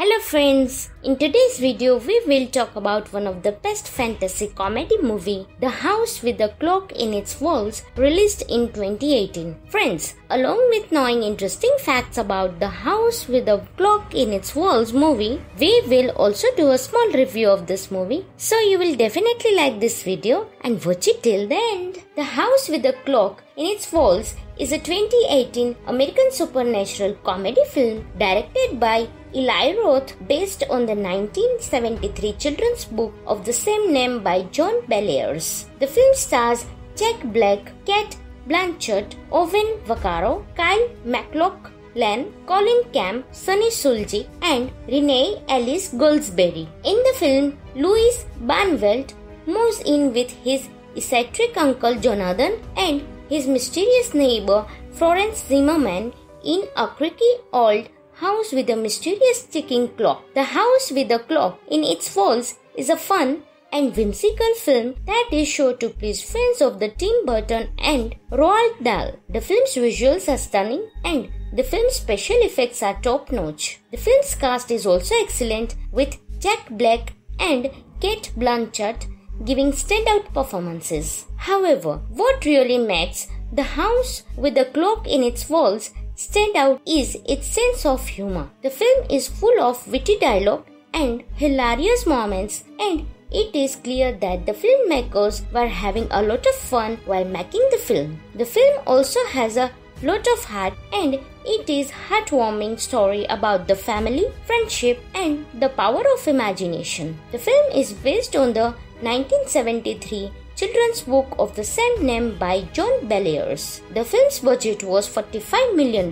Hello friends, in today's video we will talk about one of the best fantasy comedy movie, The House with the Clock in its Walls, released in 2018. Friends, along with knowing interesting facts about The House with the Clock in its Walls movie, we will also do a small review of this movie. So you will definitely like this video and watch it till the end. The House with the Clock in its Walls is a 2018 American supernatural comedy film directed by Eli Roth based on the 1973 children's book of the same name by John Bellairs. The film stars Jack Black, Cate Blanchett, Owen Vaccaro, Kyle MacLachlan, Colleen Camp, Sunny Suljic, and Renee Elise Goldsberry. In the film, Louis Barnwell moves in with his eccentric uncle Jonathan and his mysterious neighbor Florence Zimmerman in a creaky old house with a mysterious ticking clock. The House with the Clock in its walls is a fun and whimsical film that is sure to please fans of the Tim Burton and Roald Dahl. The film's visuals are stunning and the film's special effects are top notch. The film's cast is also excellent with Jack Black and Cate Blanchett giving standout performances. However, what really makes the house with the clock in its walls stand out is its sense of humor. The film is full of witty dialogue and hilarious moments and it is clear that the filmmakers were having a lot of fun while making the film. The film also has a lot of heart and it is heartwarming story about the family, friendship and the power of imagination. The film is based on the 1973 children's book of the same name by John Bellairs. The film's budget was $45 million.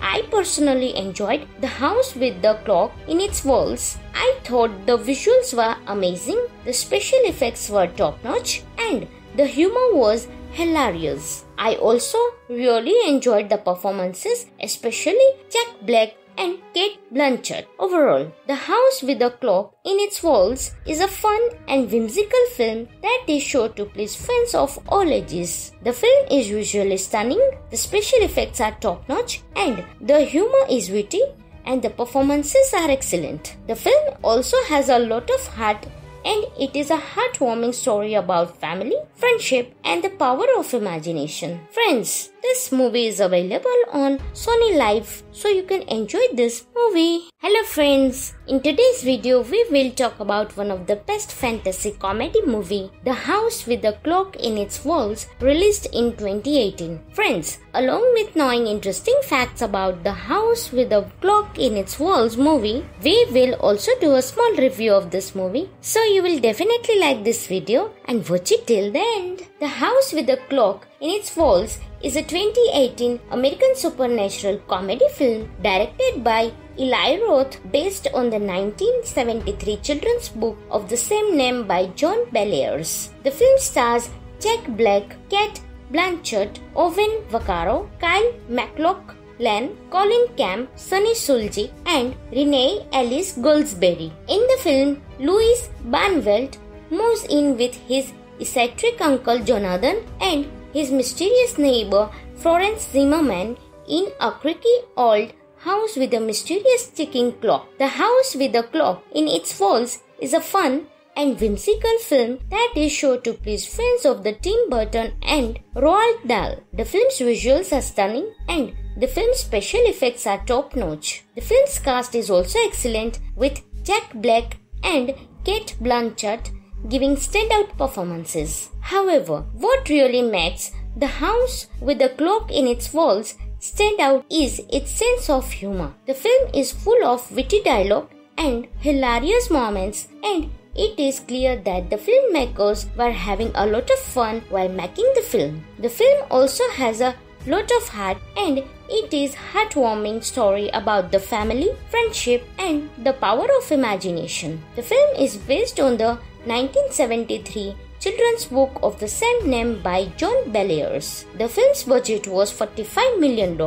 I personally enjoyed The House with the Clock in its walls. I thought the visuals were amazing, the special effects were top notch, and the humor was hilarious. I also really enjoyed the performances, especially Jack Black and Cate Blanchett. Overall, The House with a Clock in its Walls is a fun and whimsical film that is sure to please fans of all ages. The film is visually stunning, the special effects are top notch, and the humor is witty and the performances are excellent. The film also has a lot of heart and it is a heartwarming story about family, friendship, and the power of imagination. Friends, this movie is available on Sony LIV, so you can enjoy this movie. Hello friends, in today's video we will talk about one of the best fantasy comedy movie, The House with the Clock in its Walls, released in 2018. Friends, along with knowing interesting facts about The House with the Clock in its Walls movie, we will also do a small review of this movie. So you will definitely like this video and watch it till the end. The House with the Clock in its Walls is a 2018 American supernatural comedy film directed by Eli Roth based on the 1973 children's book of the same name by John Bellairs. The film stars Jack Black, Cate Blanchett, Owen Vaccaro, Kyle MacLachlan, Colleen Camp, Sunny Suljic, and Renee Elise Goldsberry. In the film, Louis Barnwell moves in with his eccentric uncle Jonathan and his mysterious neighbor Florence Zimmerman in a creaky old house with a mysterious ticking clock. The House with the Clock in its walls is a fun and whimsical film that is sure to please fans of the Tim Burton and Roald Dahl. The film's visuals are stunning and the film's special effects are top notch. The film's cast is also excellent with Jack Black and Cate Blanchett giving standout performances. However, what really makes the house with the clock in its walls stand out is its sense of humor. The film is full of witty dialogue and hilarious moments and it is clear that the filmmakers were having a lot of fun while making the film. The film also has a lot of heart and it is heartwarming story about the family, friendship and the power of imagination. The film is based on the 1973 children's book of the same name by John Bellairs. The film's budget was $45 million.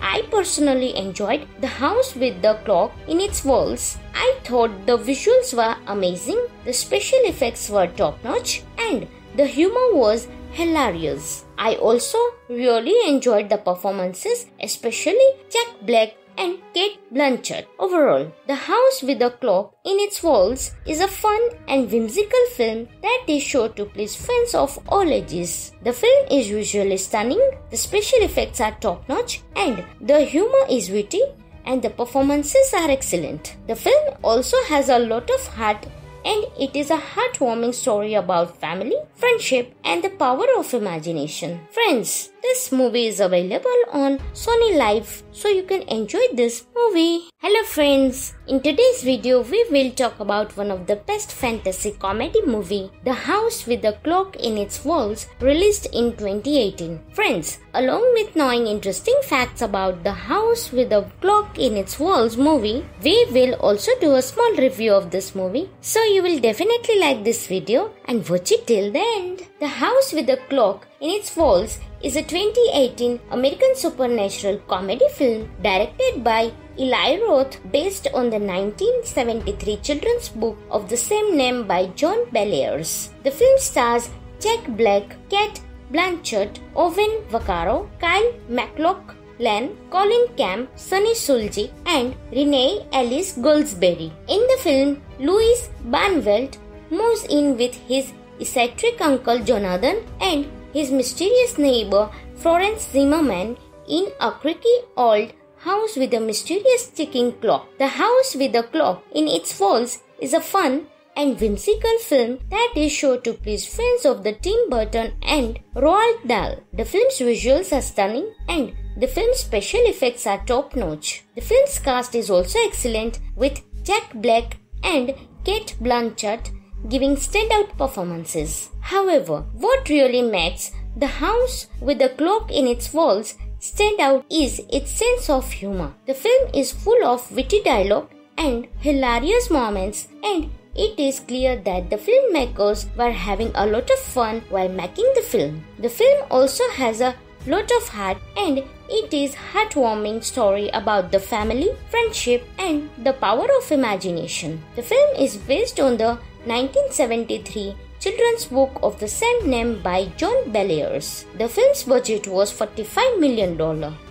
I personally enjoyed The House with the Clock in its walls. I thought the visuals were amazing, the special effects were top notch, and the humor was hilarious. I also really enjoyed the performances, especially Jack Black and Cate Blanchett. Overall, The House with a Clock in its Walls is a fun and whimsical film that is sure to please fans of all ages. The film is visually stunning, the special effects are top notch, and the humor is witty and the performances are excellent. The film also has a lot of heart and it is a heartwarming story about family, friendship, and the power of imagination. Friends, this movie is available on Sony LIV so you can enjoy this movie. Hello friends, in today's video we will talk about one of the best fantasy comedy movie, The House with the Clock in its Walls, released in 2018. Friends, along with knowing interesting facts about The House with the Clock in its Walls movie, we will also do a small review of this movie. So you will definitely like this video and watch it till the end. The House with the Clock in its Walls is a 2018 American supernatural comedy film directed by Eli Roth based on the 1973 children's book of the same name by John Bellairs. The film stars Jack Black, Cate Blanchett, Owen Vaccaro, Kyle MacLachlan, Colleen Camp, Sunny Suljic, and Renee Elise Goldsberry. In the film, Louis Barnwell moves in with his eccentric uncle Jonathan and his mysterious neighbor Florence Zimmerman in a creaky old house with a mysterious ticking clock. The house with the clock in its walls is a fun and whimsical film that is sure to please fans of the Tim Burton and Roald Dahl. The film's visuals are stunning and the film's special effects are top notch. The film's cast is also excellent with Jack Black and Cate Blanchett giving standout performances. However, what really makes the house with the clock in its walls stand out is its sense of humor. The film is full of witty dialogue and hilarious moments and it is clear that the filmmakers were having a lot of fun while making the film. The film also has a lot of heart and it is heartwarming story about the family, friendship and the power of imagination. The film is based on the 1973 children's book of the same name by John Bellairs. The film's budget was $45 million.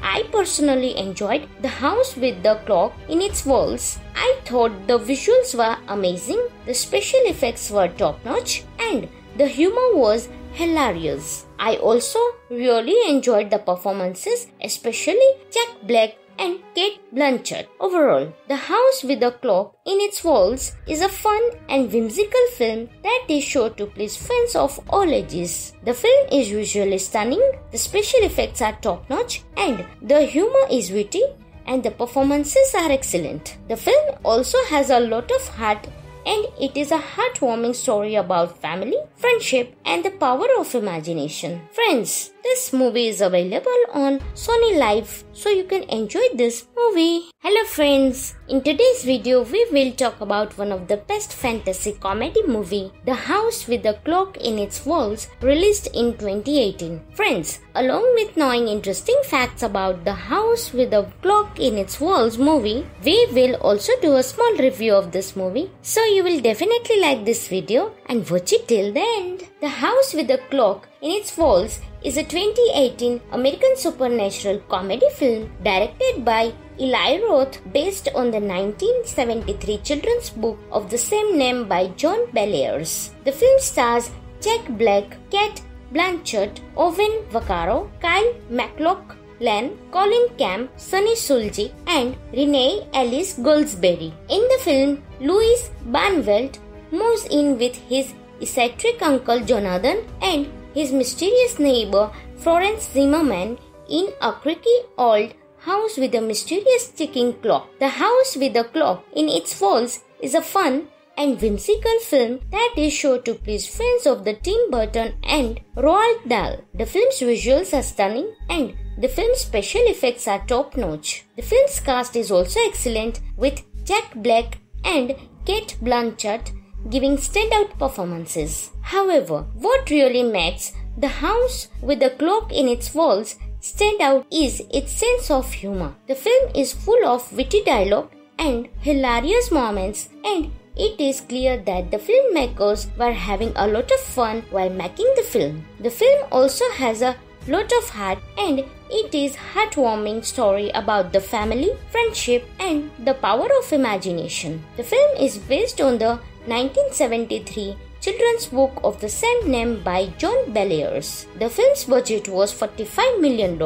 I personally enjoyed The House with the Clock in its walls. I thought the visuals were amazing, the special effects were top notch, and the humor was hilarious. I also really enjoyed the performances, especially Jack Black and Cate Blanchett. Overall, The House with the Clock in its Walls is a fun and whimsical film that is sure to please fans of all ages. The film is visually stunning, the special effects are top notch, and the humor is witty and the performances are excellent. The film also has a lot of heart and it is a heartwarming story about family, friendship, and the power of imagination. Friends, this movie is available on Sony LIV so you can enjoy this movie. Hello friends, in today's video we will talk about one of the best fantasy comedy movie, The House with the Clock in its Walls, released in 2018. Friends, along with knowing interesting facts about The House with the Clock in its Walls movie, we will also do a small review of this movie. So you will definitely like this video and watch it till the end. The House with the Clock in its Walls is a 2018 American supernatural comedy film directed by Eli Roth based on the 1973 children's book of the same name by John Bellairs. The film stars Jack Black, Cate Blanchett, Owen Vaccaro, Kyle MacLachlan, Colleen Camp, Sunny Suljic, and Renee Elise Goldsberry. In the film, Louis Barnwell moves in with his eccentric uncle Jonathan and his mysterious neighbor Florence Zimmerman in a creaky old house with a mysterious ticking clock. The house with the clock in its walls is a fun and whimsical film that is sure to please fans of the Tim Burton and Roald Dahl. The film's visuals are stunning and the film's special effects are top notch. The film's cast is also excellent with Jack Black and Cate Blanchett giving standout performances. However, what really makes the house with the clock in its walls stand out is its sense of humor. The film is full of witty dialogue and hilarious moments and it is clear that the filmmakers were having a lot of fun while making the film. The film also has a lot of heart and it is heartwarming story about the family, friendship and the power of imagination. The film is based on the 1973 children's book of the same name by John Bellairs. The film's budget was $45 million.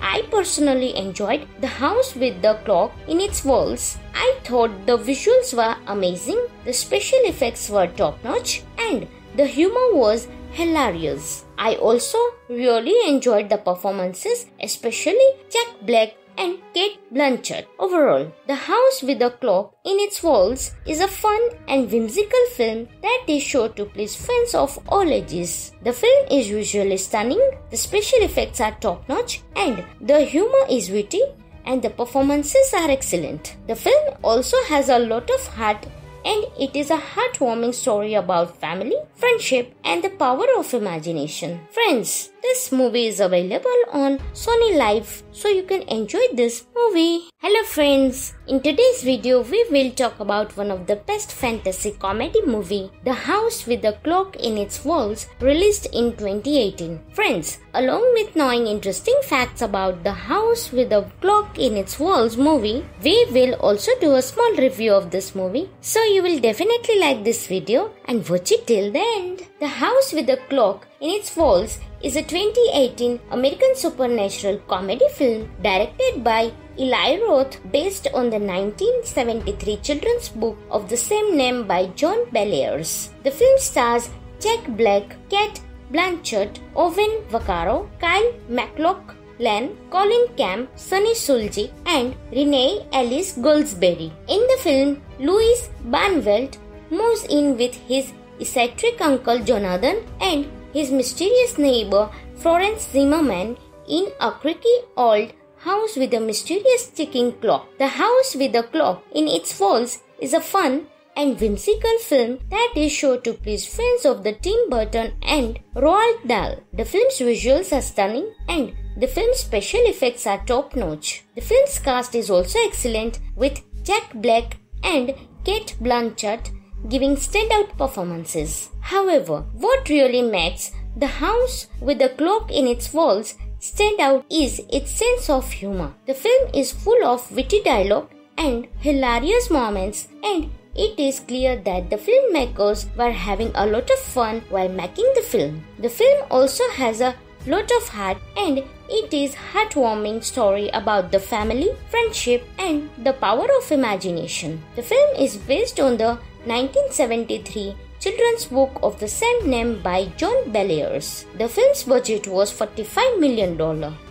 I personally enjoyed The House with the Clock in its walls. I thought the visuals were amazing, the special effects were top notch, and the humor was hilarious. I also really enjoyed the performances, especially Jack Black and Cate Blanchett. Overall, The House with a Clock in its Walls is a fun and whimsical film that is sure to please fans of all ages. The film is visually stunning, the special effects are top notch, and the humor is witty and the performances are excellent. The film also has a lot of heart and it is a heartwarming story about family, friendship, and the power of imagination. Friends, this movie is available on Sony LIV so you can enjoy this movie. Hello friends, in today's video we will talk about one of the best fantasy comedy movie, The House with the Clock in its Walls, released in 2018. Friends, along with knowing interesting facts about The House with the Clock in its Walls movie, we will also do a small review of this movie. So you will definitely like this video and watch it till the end. The House with the Clock in its Walls is a 2018 American supernatural comedy film directed by Eli Roth based on the 1973 children's book of the same name by John Bellairs. The film stars Jack Black, Cate Blanchett, Owen Vaccaro, Kyle MacLachlan, Colleen Camp, Sunny Suljic, and Renee Elise Goldsberry. In the film, Louis Barnwell moves in with his eccentric uncle Jonathan and his mysterious neighbor Florence Zimmerman in a creaky old house with a mysterious ticking clock. The House with the Clock in its walls is a fun and whimsical film that is sure to please fans of the Tim Burton and Roald Dahl. The film's visuals are stunning and the film's special effects are top notch. The film's cast is also excellent with Jack Black and Cate Blanchett giving standout performances. However, what really makes the house with the clock in its walls stand out is its sense of humor. The film is full of witty dialogue and hilarious moments and it is clear that the filmmakers were having a lot of fun while making the film. The film also has a lot of heart and it is heartwarming story about the family, friendship and the power of imagination. The film is based on the 1973 children's book of the same name by John Bellairs. The film's budget was $45 million.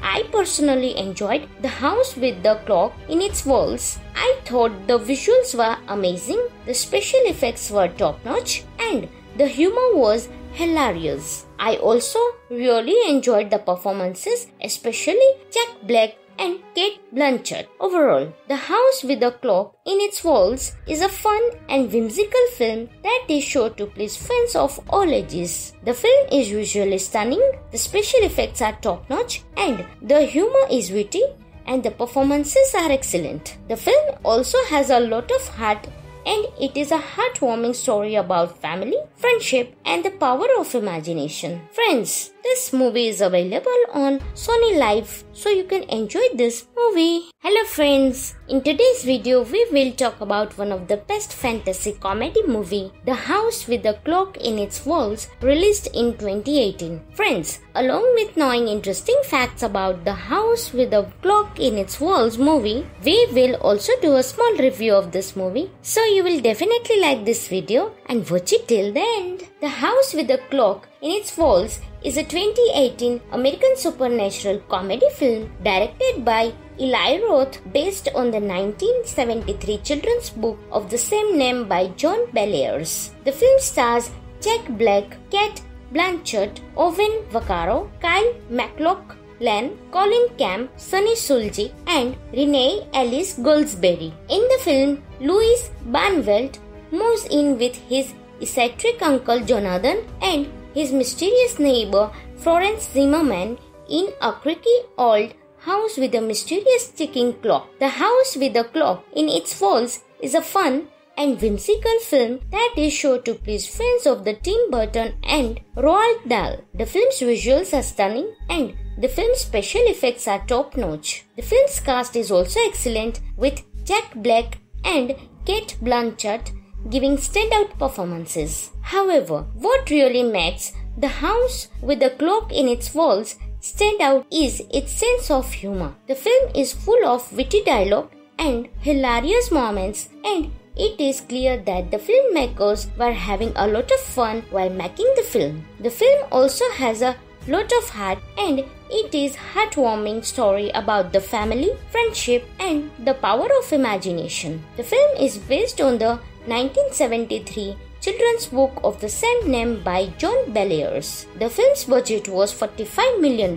I personally enjoyed The House with the Clock in its walls. I thought the visuals were amazing, the special effects were top notch, and the humor was hilarious. I also really enjoyed the performances, especially Jack Black and Cate Blanchett. Overall, The House with a Clock in its Walls is a fun and whimsical film that is sure to please fans of all ages. The film is visually stunning, the special effects are top notch, and the humor is witty and the performances are excellent. The film also has a lot of heart and it is a heartwarming story about family, friendship, and the power of imagination. Friends, this movie is available on Sony LIV so you can enjoy this movie. Hello friends, in today's video we will talk about one of the best fantasy comedy movie, The House with the Clock in its Walls, released in 2018. Friends, along with knowing interesting facts about The House with the Clock in its Walls movie, we will also do a small review of this movie. So you will definitely like this video and watch it till the end. The House with the Clock in its Walls is a 2018 American supernatural comedy film directed by Eli Roth based on the 1973 children's book of the same name by John Bellairs. The film stars Jack Black, Cate Blanchett, Owen Vaccaro, Kyle MacLachlan, Colleen Camp, Sunny Suljic, and Renee Elise Goldsberry. In the film, Louis Barnwell moves in with his eccentric uncle Jonathan and his mysterious neighbor Florence Zimmerman in a creaky old house with a mysterious ticking clock. The house with the clock in its walls is a fun and whimsical film that is sure to please fans of the Tim Burton and Roald Dahl. The film's visuals are stunning and the film's special effects are top notch. The film's cast is also excellent with Jack Black and Cate Blanchett giving standout performances. However, what really makes the house with the clock in its walls stand out is its sense of humor. The film is full of witty dialogue and hilarious moments and it is clear that the filmmakers were having a lot of fun while making the film. The film also has a lot of heart and it is heartwarming story about the family, friendship and the power of imagination. The film is based on the 1973 children's book of the same name by John Bellairs. The film's budget was $45 million.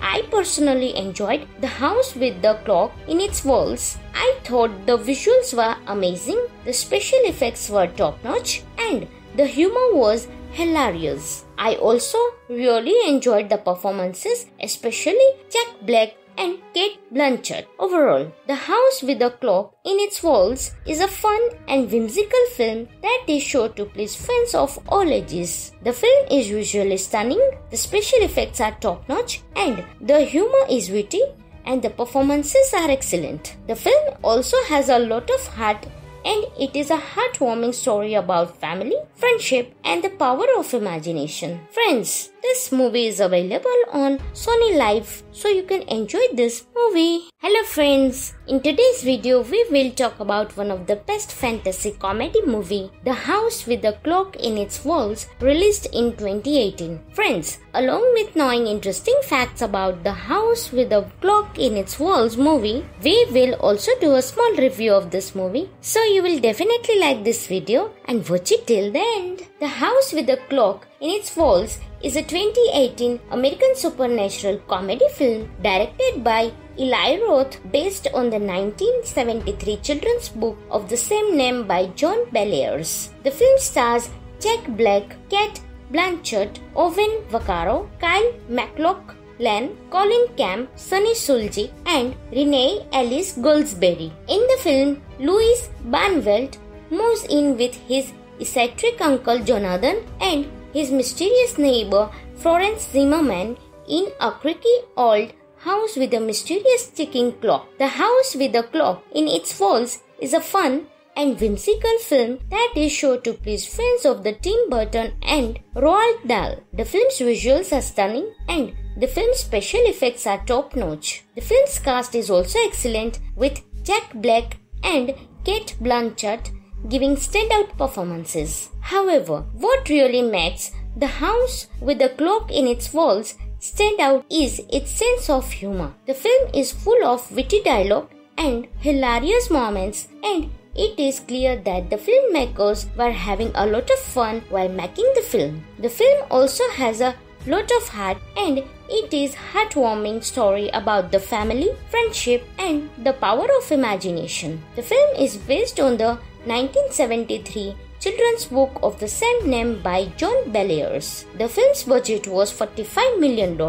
I personally enjoyed The House with the Clock in its walls. I thought the visuals were amazing, the special effects were top notch, and the humor was hilarious. I also really enjoyed the performances, especially Jack Black and Cate Blanchett. Overall, The House with a Clock in its Walls is a fun and whimsical film that is sure to please fans of all ages. The film is visually stunning, the special effects are top notch, and the humor is witty and the performances are excellent. The film also has a lot of heart and it is a heartwarming story about family, friendship, and the power of imagination. Friends, this movie is available on Sony LIV, so you can enjoy this movie. Hello friends, in today's video we will talk about one of the best fantasy comedy movie, The House with the Clock in its Walls, released in 2018. Friends, along with knowing interesting facts about The House with the Clock in its Walls movie, we will also do a small review of this movie. So you will definitely like this video and watch it till the end. The House with the Clock in its Walls is a 2018 American supernatural comedy film directed by Eli Roth based on the 1973 children's book of the same name by John Bellairs. The film stars Jack Black, Cate Blanchett, Owen Vaccaro, Kyle MacLachlan, Colleen Camp, Sunny Suljic, and Renee Elise Goldsberry. In the film, Louis Barnwell moves in with his eccentric uncle Jonathan and his mysterious neighbor Florence Zimmerman in a creaky old house with a mysterious ticking clock. The house with the clock in its walls is a fun and whimsical film that is sure to please fans of the Tim Burton and Roald Dahl. The film's visuals are stunning and the film's special effects are top notch. The film's cast is also excellent with Jack Black and Cate Blanchett giving standout performances. However, what really makes the house with the clock in its walls stand out is its sense of humor. The film is full of witty dialogue and hilarious moments and it is clear that the filmmakers were having a lot of fun while making the film. The film also has a lot of heart and it is heartwarming story about the family, friendship and the power of imagination. The film is based on the 1973 children's book of the same name by John Bellairs. The film's budget was $45 million.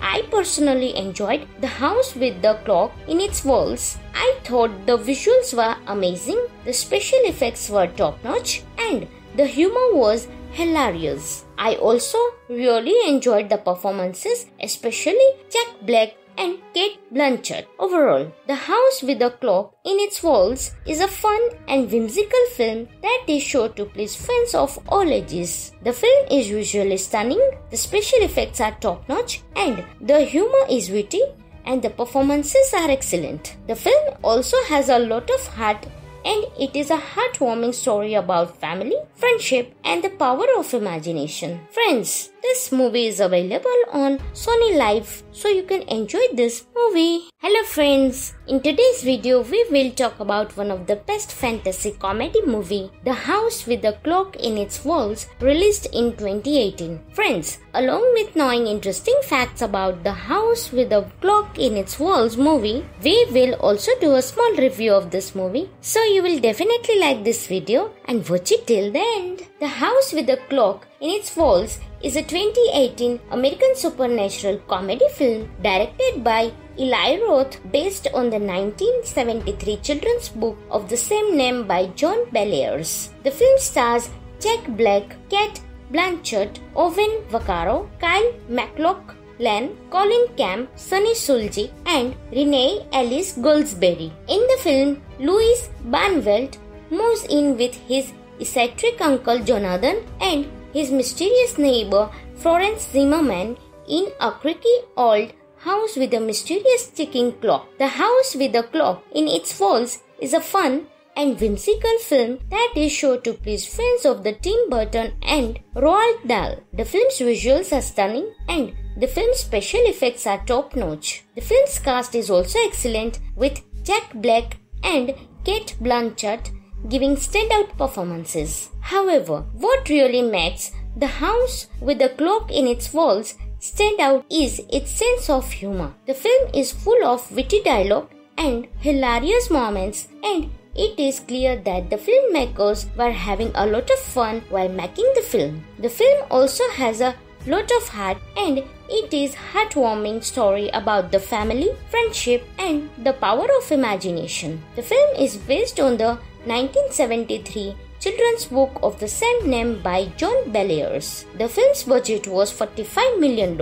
I personally enjoyed The House with the Clock in its walls. I thought the visuals were amazing, the special effects were top notch, and the humor was hilarious. I also really enjoyed the performances, especially Jack Black and Cate Blanchett. Overall, The House with a Clock in its Walls is a fun and whimsical film that is sure to please fans of all ages. The film is visually stunning, the special effects are top notch, and the humor is witty and the performances are excellent. The film also has a lot of heart and it is a heartwarming story about family, friendship, and the power of imagination. Friends, this movie is available on Sony LIV, so you can enjoy this movie. Hello friends, in today's video we will talk about one of the best fantasy comedy movie, The House with the Clock in its Walls, released in 2018. Friends, along with knowing interesting facts about The House with the Clock in its Walls movie, we will also do a small review of this movie. So you will definitely like this video and watch it till the end. The House with the Clock in its Walls is a 2018 American supernatural comedy film directed by Eli Roth based on the 1973 children's book of the same name by John Bellairs. The film stars Jack Black, Cate Blanchett, Owen Vaccaro, Kyle MacLachlan, Len, Colleen Camp, Sunny Suljic, and Renee Elise Goldsberry. In the film, Louis Barnwell moves in with his eccentric uncle Jonathan and his mysterious neighbor Florence Zimmerman in a creaky old house with a mysterious ticking clock. The house with a clock in its walls is a fun and whimsical film that is sure to please fans of the Tim Burton and Roald Dahl. The film's visuals are stunning and the film's special effects are top notch. The film's cast is also excellent with Jack Black and Cate Blanchett giving standout performances. However, what really makes the house with the clock in its walls stand out is its sense of humor. The film is full of witty dialogue and hilarious moments and it is clear that the filmmakers were having a lot of fun while making the film. The film also has a lot of heart and it is heartwarming story about the family, friendship and the power of imagination. The film is based on the 1973 children's book of the same name by John Bellairs. The film's budget was $45 million.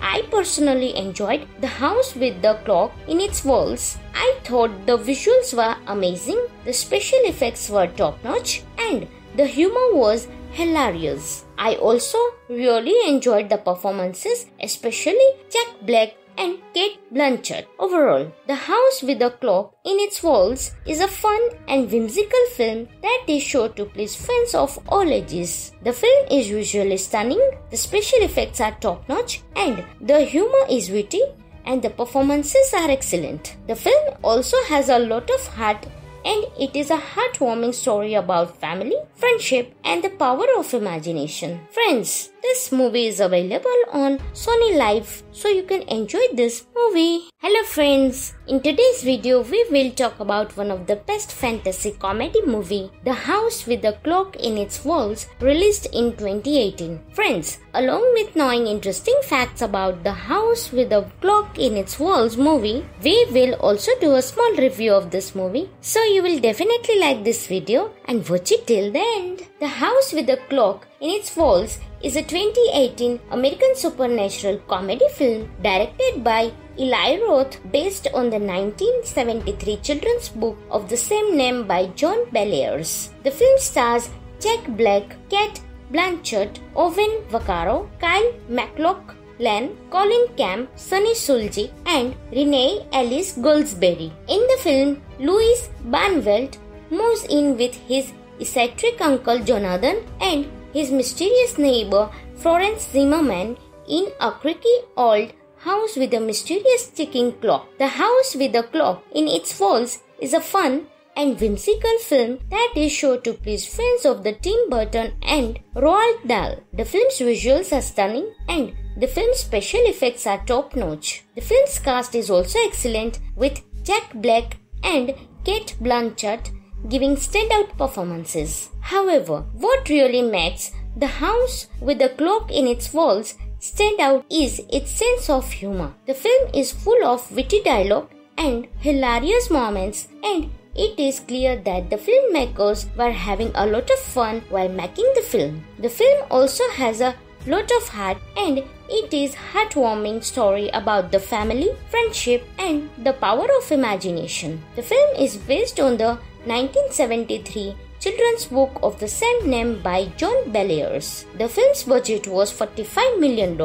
I personally enjoyed the house with the clock in its walls. I thought the visuals were amazing, the special effects were top notch, and the humor was hilarious. I also really enjoyed the performances, especially Jack Black and Cate Blanchett. Overall, The House with the Clock in its Walls is a fun and whimsical film that is sure to please fans of all ages. The film is visually stunning, the special effects are top notch, and the humor is witty and the performances are excellent. The film also has a lot of heart and it is a heartwarming story about family, friendship, and the power of imagination. Friends, this movie is available on Sony LIV so you can enjoy this movie. Hello friends, in today's video we will talk about one of the best fantasy comedy movie, The House with the Clock in its Walls, released in 2018. Friends, along with knowing interesting facts about The House with the Clock in its Walls movie, we will also do a small review of this movie. So you will definitely like this video and watch it till the end. The House with the Clock in its Walls is a 2018 American supernatural comedy film directed by Eli Roth based on the 1973 children's book of the same name by John Bellairs. The film stars Jack Black, Cate Blanchett, Owen Vaccaro, Kyle MacLachlan, Colleen Camp, Sunny Suljic, and Renee Elise Goldsberry. In the film, Louis Barnwell moves in with his eccentric uncle Jonathan and his mysterious neighbor Florence Zimmerman in a creaky old house with a mysterious ticking clock. The house with the clock in its walls is a fun and whimsical film that is sure to please fans of the Tim Burton and Roald Dahl. The film's visuals are stunning and the film's special effects are top notch. The film's cast is also excellent with Jack Black and Cate Blanchett giving standout performances. However, what really makes the house with the clock in its walls stand out is its sense of humor. The film is full of witty dialogue and hilarious moments and it is clear that the filmmakers were having a lot of fun while making the film. The film also has a lot of heart and it is heartwarming story about the family, friendship and the power of imagination. The film is based on the 1973 children's book of the same name by John Bellairs. The film's budget was $45 million.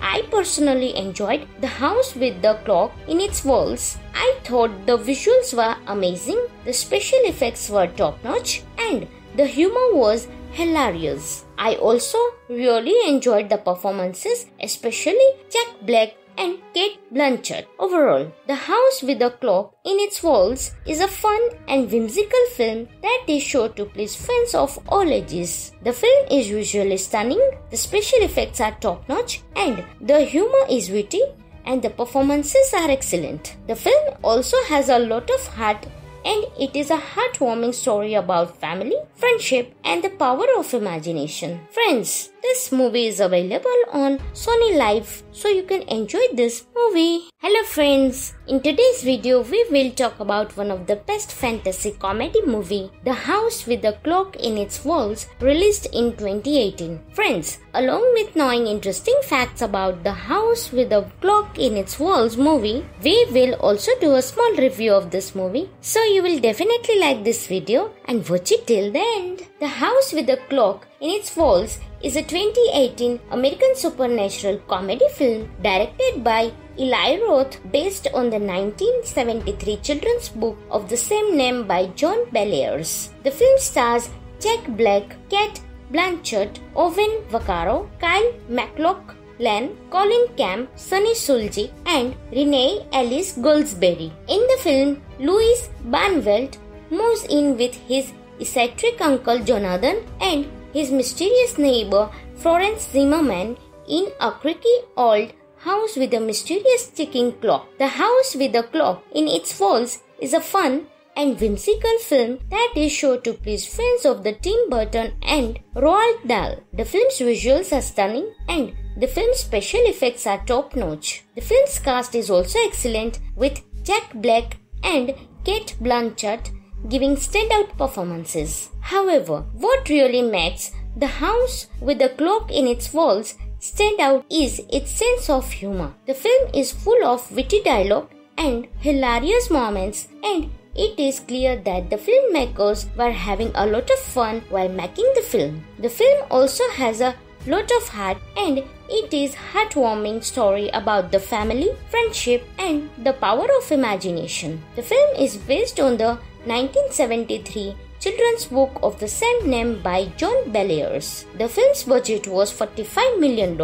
I personally enjoyed The House with the Clock in its walls. I thought the visuals were amazing, the special effects were top notch, and the humor was hilarious. I also really enjoyed the performances, especially Jack Black and Cate Blanchett. Overall, The House with a Clock in its Walls is a fun and whimsical film that is sure to please fans of all ages. The film is visually stunning, the special effects are top notch, and the humor is witty and the performances are excellent. The film also has a lot of heart and it is a heartwarming story about family, friendship, and the power of imagination. Friends, This movie is available on Sony LIV so you can enjoy this movie. Hello friends, in today's video we will talk about one of the best fantasy comedy movie, The House with the Clock in its Walls, released in 2018. Friends, along with knowing interesting facts about The House with the Clock in its Walls movie, we will also do a small review of this movie. So you will definitely like this video and watch it till the end. The House with the Clock in its Walls is a 2018 American supernatural comedy film directed by Eli Roth based on the 1973 children's book of the same name by John Bellairs. The film stars Jack Black, Cate Blanchett, Owen Vaccaro, Kyle MacLachlan, Colleen Camp, Sunny Suljic, and Renee Elise Goldsberry. In the film, Louis Barnwell moves in with his eccentric uncle Jonathan and his mysterious neighbor Florence Zimmerman in a creaky old house with a mysterious ticking clock. The House with the Clock in its walls is a fun and whimsical film that is sure to please fans of the Tim Burton and Roald Dahl. The film's visuals are stunning and the film's special effects are top notch. The film's cast is also excellent with Jack Black and Cate Blanchett giving standout performances. However, what really makes the house with the clock in its walls stand out is its sense of humor. The film is full of witty dialogue and hilarious moments and it is clear that the filmmakers were having a lot of fun while making the film. The film also has a lot of heart and it is heartwarming story about the family, friendship and the power of imagination. The film is based on the 1973 children's book of the same name by John Bellairs. The film's budget was $45 million.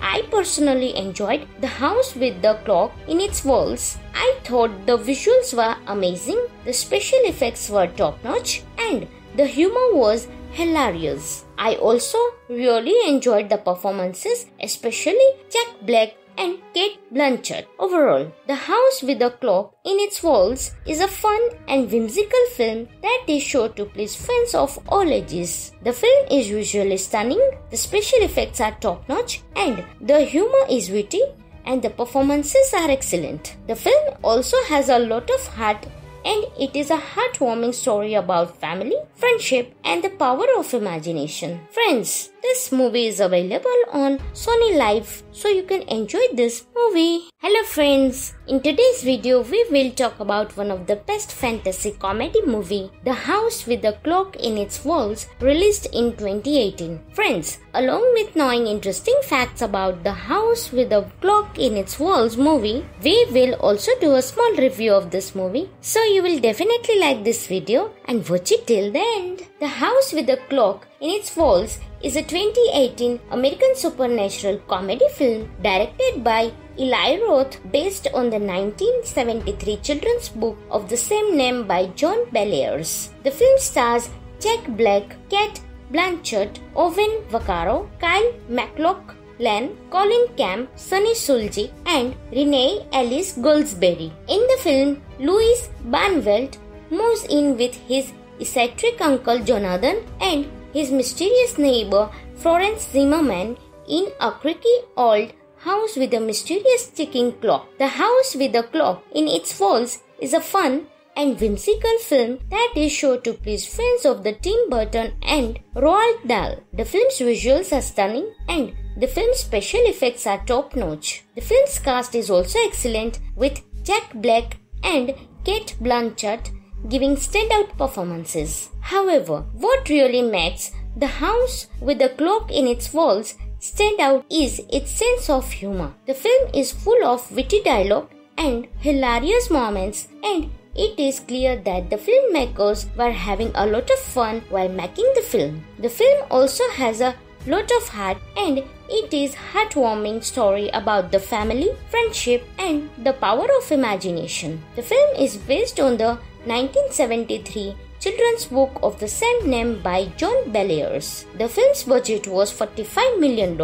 I personally enjoyed The House with the Clock in its walls. I thought the visuals were amazing, the special effects were top notch, and the humor was hilarious. I also really enjoyed the performances, especially Jack Black and Cate Blanchett. Overall, The House with a Clock in its Walls is a fun and whimsical film that is sure to please fans of all ages. The film is visually stunning, the special effects are top notch, and the humor is witty and the performances are excellent. The film also has a lot of heart and it is a heartwarming story about family, friendship, and the power of imagination. Friends, this movie is available on Sony LIV so you can enjoy this movie. Hello friends, in today's video we will talk about one of the best fantasy comedy movie, The House with the Clock in its Walls, released in 2018. Friends, along with knowing interesting facts about The House with the Clock in its Walls movie, we will also do a small review of this movie. So you will definitely like this video and watch it till the end. The House with the Clock in its Walls is a 2018 American supernatural comedy film directed by Eli Roth based on the 1973 children's book of the same name by John Bellairs. The film stars Jack Black, Cate Blanchett, Owen Vaccaro, Kyle MacLachlan, Colleen Camp, Sunny Suljic, and Renee Elise Goldsberry. In the film, Louis Barnwell moves in with his eccentric uncle Jonathan and his mysterious neighbor Florence Zimmerman in a creaky old house with a mysterious ticking clock. The House with the Clock in its walls is a fun and whimsical film that is sure to please fans of the Tim Burton and Roald Dahl. The film's visuals are stunning and the film's special effects are top notch. The film's cast is also excellent with Jack Black and Cate Blanchett giving standout performances. However, what really makes the house with the clock in its walls stand out is its sense of humor. The film is full of witty dialogue and hilarious moments and it is clear that the filmmakers were having a lot of fun while making the film. The film also has a lot of heart and it is heartwarming story about the family, friendship and the power of imagination. The film is based on the 1973 children's book of the same name by John Bellairs. The film's budget was $45 million.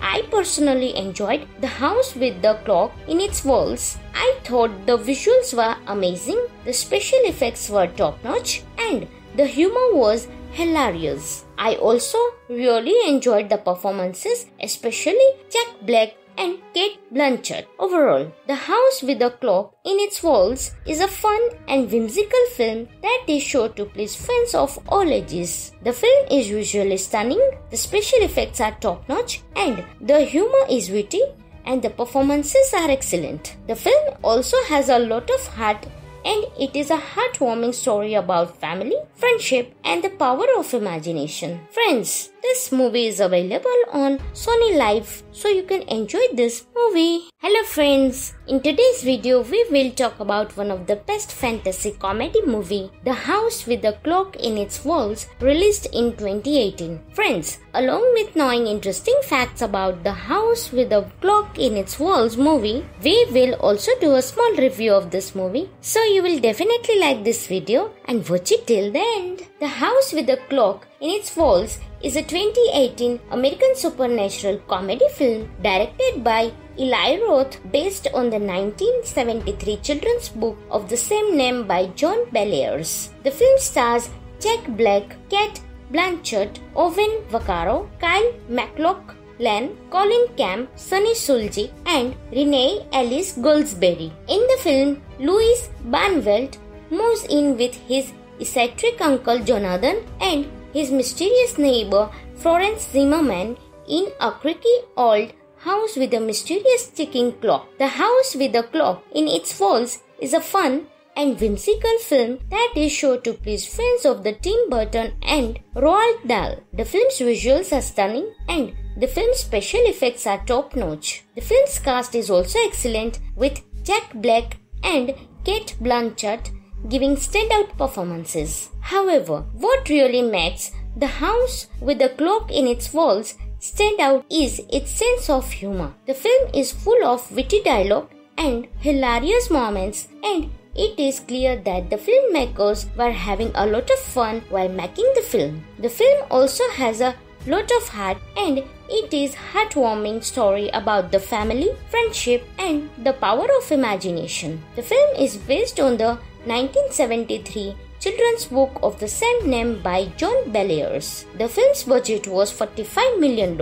I personally enjoyed The House with the Clock in its walls. I thought the visuals were amazing, the special effects were top notch, and the humor was hilarious. I also really enjoyed the performances, especially Jack Black and Cate Blanchett. Overall, The House with a Clock in its Walls is a fun and whimsical film that is sure to please fans of all ages. The film is visually stunning, the special effects are top notch, and the humor is witty and the performances are excellent. The film also has a lot of heart and it is a heartwarming story about family, friendship, and the power of imagination. Friends, this movie is available on Sony LIV so you can enjoy this movie. Hello friends, in today's video we will talk about one of the best fantasy comedy movie, The House with the Clock in its Walls, released in 2018. Friends, along with knowing interesting facts about The House with the Clock in its Walls movie, we will also do a small review of this movie. So you will definitely like this video and watch it till the end. The House with the Clock in its Walls is a 2018 American supernatural comedy film directed by Eli Roth based on the 1973 children's book of the same name by John Bellairs. The film stars Jack Black, Cate Blanchett, Owen Vaccaro, Kyle MacLachlan, Colleen Camp, Sunny Suljic, and Renee Elise Goldsberry. In the film, Louis Barnwell moves in with his eccentric uncle Jonathan and his mysterious neighbor Florence Zimmerman in a creaky old house with a mysterious ticking clock. The House with the Clock in its walls is a fun and whimsical film that is sure to please fans of the Tim Burton and Roald Dahl. The film's visuals are stunning and the film's special effects are top notch. The film's cast is also excellent with Jack Black and Cate Blanchett giving standout performances. However, what really makes the house with the clock in its walls stand out is its sense of humor. The film is full of witty dialogue and hilarious moments and it is clear that the filmmakers were having a lot of fun while making the film. The film also has a lot of heart and it is heartwarming story about the family, friendship and the power of imagination. The film is based on the 1973 children's book of the same name by John Bellairs. The film's budget was $45 million.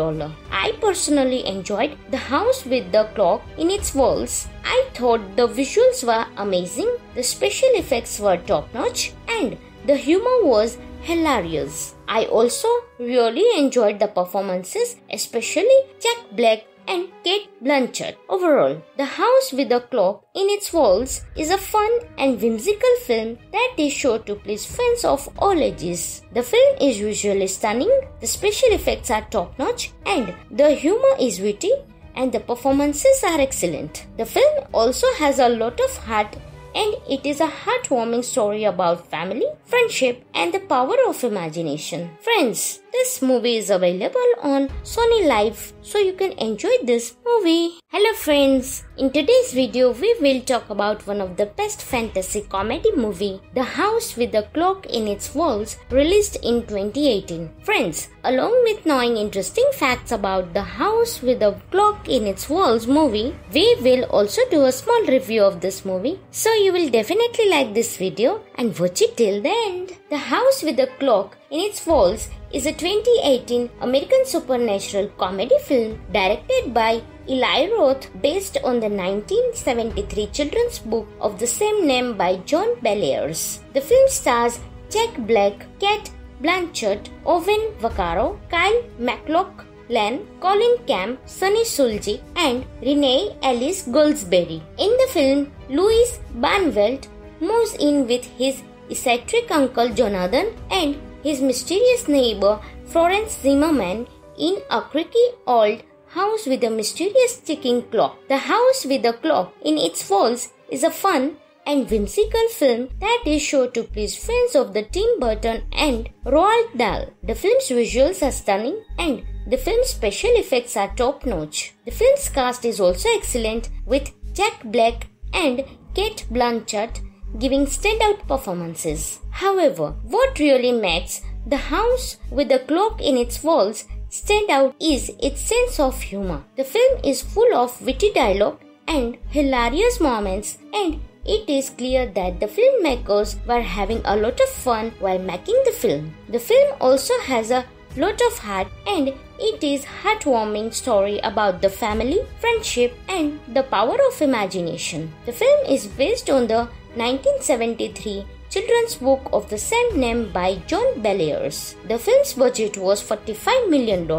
I personally enjoyed The House with the Clock in its walls. I thought the visuals were amazing, the special effects were top notch, and the humor was hilarious. I also really enjoyed the performances, especially Jack Black and Cate Blanchett. Overall, The House with a Clock in its Walls is a fun and whimsical film that is sure to please fans of all ages. The film is visually stunning, the special effects are top notch, and the humor is witty and the performances are excellent. The film also has a lot of heart and it is a heartwarming story about family, friendship, and the power of imagination. Friends, this movie is available on Sony LIV so you can enjoy this movie. Hello friends, in today's video we will talk about one of the best fantasy comedy movie, The House with the Clock in its Walls, released in 2018. Friends, along with knowing interesting facts about The House with the Clock in its Walls movie, we will also do a small review of this movie. So you will definitely like this video and watch it till the end. The House with the Clock in its Walls is a 2018 American supernatural comedy film directed by Eli Roth based on the 1973 children's book of the same name by John Bellairs. The film stars Jack Black, Cate Blanchett, Owen Vaccaro, Kyle MacLachlan, Colleen Camp, Sunny Suljic, and Renee Elise Goldsberry. In the film, Louis Barnwell moves in with his eccentric uncle Jonathan and his mysterious neighbor Florence Zimmerman in a creaky old house with a mysterious ticking clock. The house with the clock in its walls is a fun and whimsical film that is sure to please fans of the Tim Burton and Roald Dahl. The film's visuals are stunning and the film's special effects are top notch. The film's cast is also excellent with Jack Black and Cate Blanchett giving standout performances. However, what really makes the house with the clock in its walls stand out is its sense of humor. The film is full of witty dialogue and hilarious moments and it is clear that the filmmakers were having a lot of fun while making the film. The film also has a lot of heart and it is heartwarming story about the family, friendship and the power of imagination. The film is based on the 1973 children's book of the same name by John Bellairs. The film's budget was $45 million.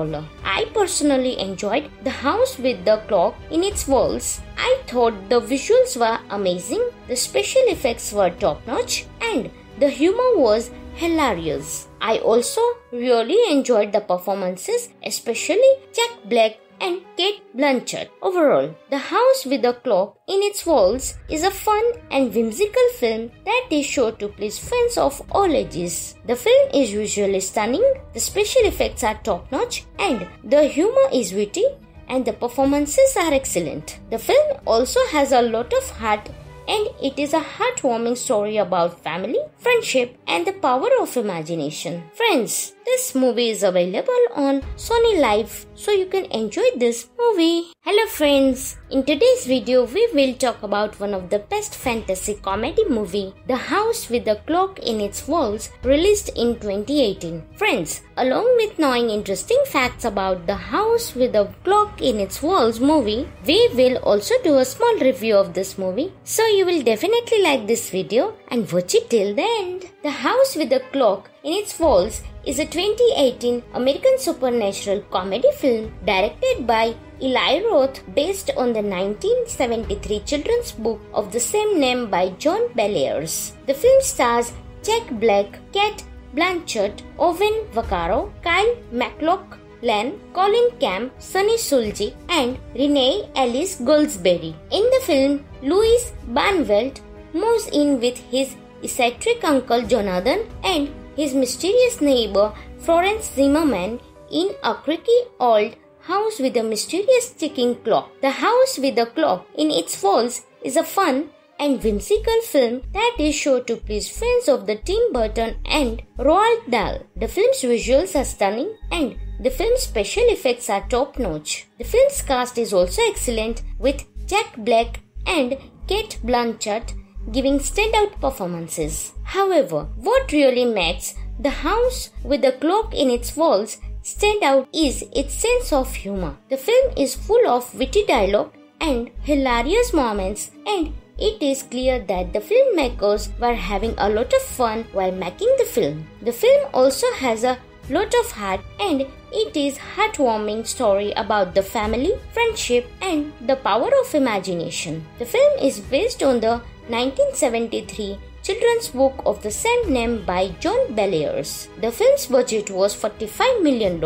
I personally enjoyed The House with the Clock in its walls. I thought the visuals were amazing, the special effects were top notch, and the humor was hilarious. I also really enjoyed the performances, especially Jack Black and Cate Blanchett. Overall, The House with the Clock in its Walls is a fun and whimsical film that is sure to please fans of all ages. The film is visually stunning, the special effects are top notch, and the humor is witty and the performances are excellent. The film also has a lot of heart and it is a heartwarming story about family, friendship, and the power of imagination. Friends, this movie is available on Sony LIV so you can enjoy this movie. Hello friends, in today's video we will talk about one of the best fantasy comedy movie, The House with the Clock in its Walls, released in 2018. Friends, along with knowing interesting facts about The House with the Clock in its Walls movie, we will also do a small review of this movie. So you will definitely like this video and watch it till the end. The House with the Clock in its Walls is a 2018 American supernatural comedy film directed by Eli Roth based on the 1973 children's book of the same name by John Bellairs. The film stars Jack Black, Cate Blanchett, Owen Vaccaro, Kyle MacLachlan, Colleen Camp, Sunny Sulji, and Renee Elise Goldsberry. In the film, Louis Barnwell moves in with his eccentric uncle Jonathan and his mysterious neighbor Florence Zimmerman in a creaky old house with a mysterious ticking clock. The House with the Clock in its walls is a fun and whimsical film that is sure to please fans of the Tim Burton and Roald Dahl. The film's visuals are stunning and the film's special effects are top notch. The film's cast is also excellent with Jack Black and Cate Blanchett giving standout performances. However, what really makes the house with the clock in its walls stand out is its sense of humor. The film is full of witty dialogue and hilarious moments and it is clear that the filmmakers were having a lot of fun while making the film. The film also has a lot of heart and it is a heartwarming story about the family, friendship and the power of imagination. The film is based on the 1973 children's book of the same name by John Bellairs. The film's budget was $45 million.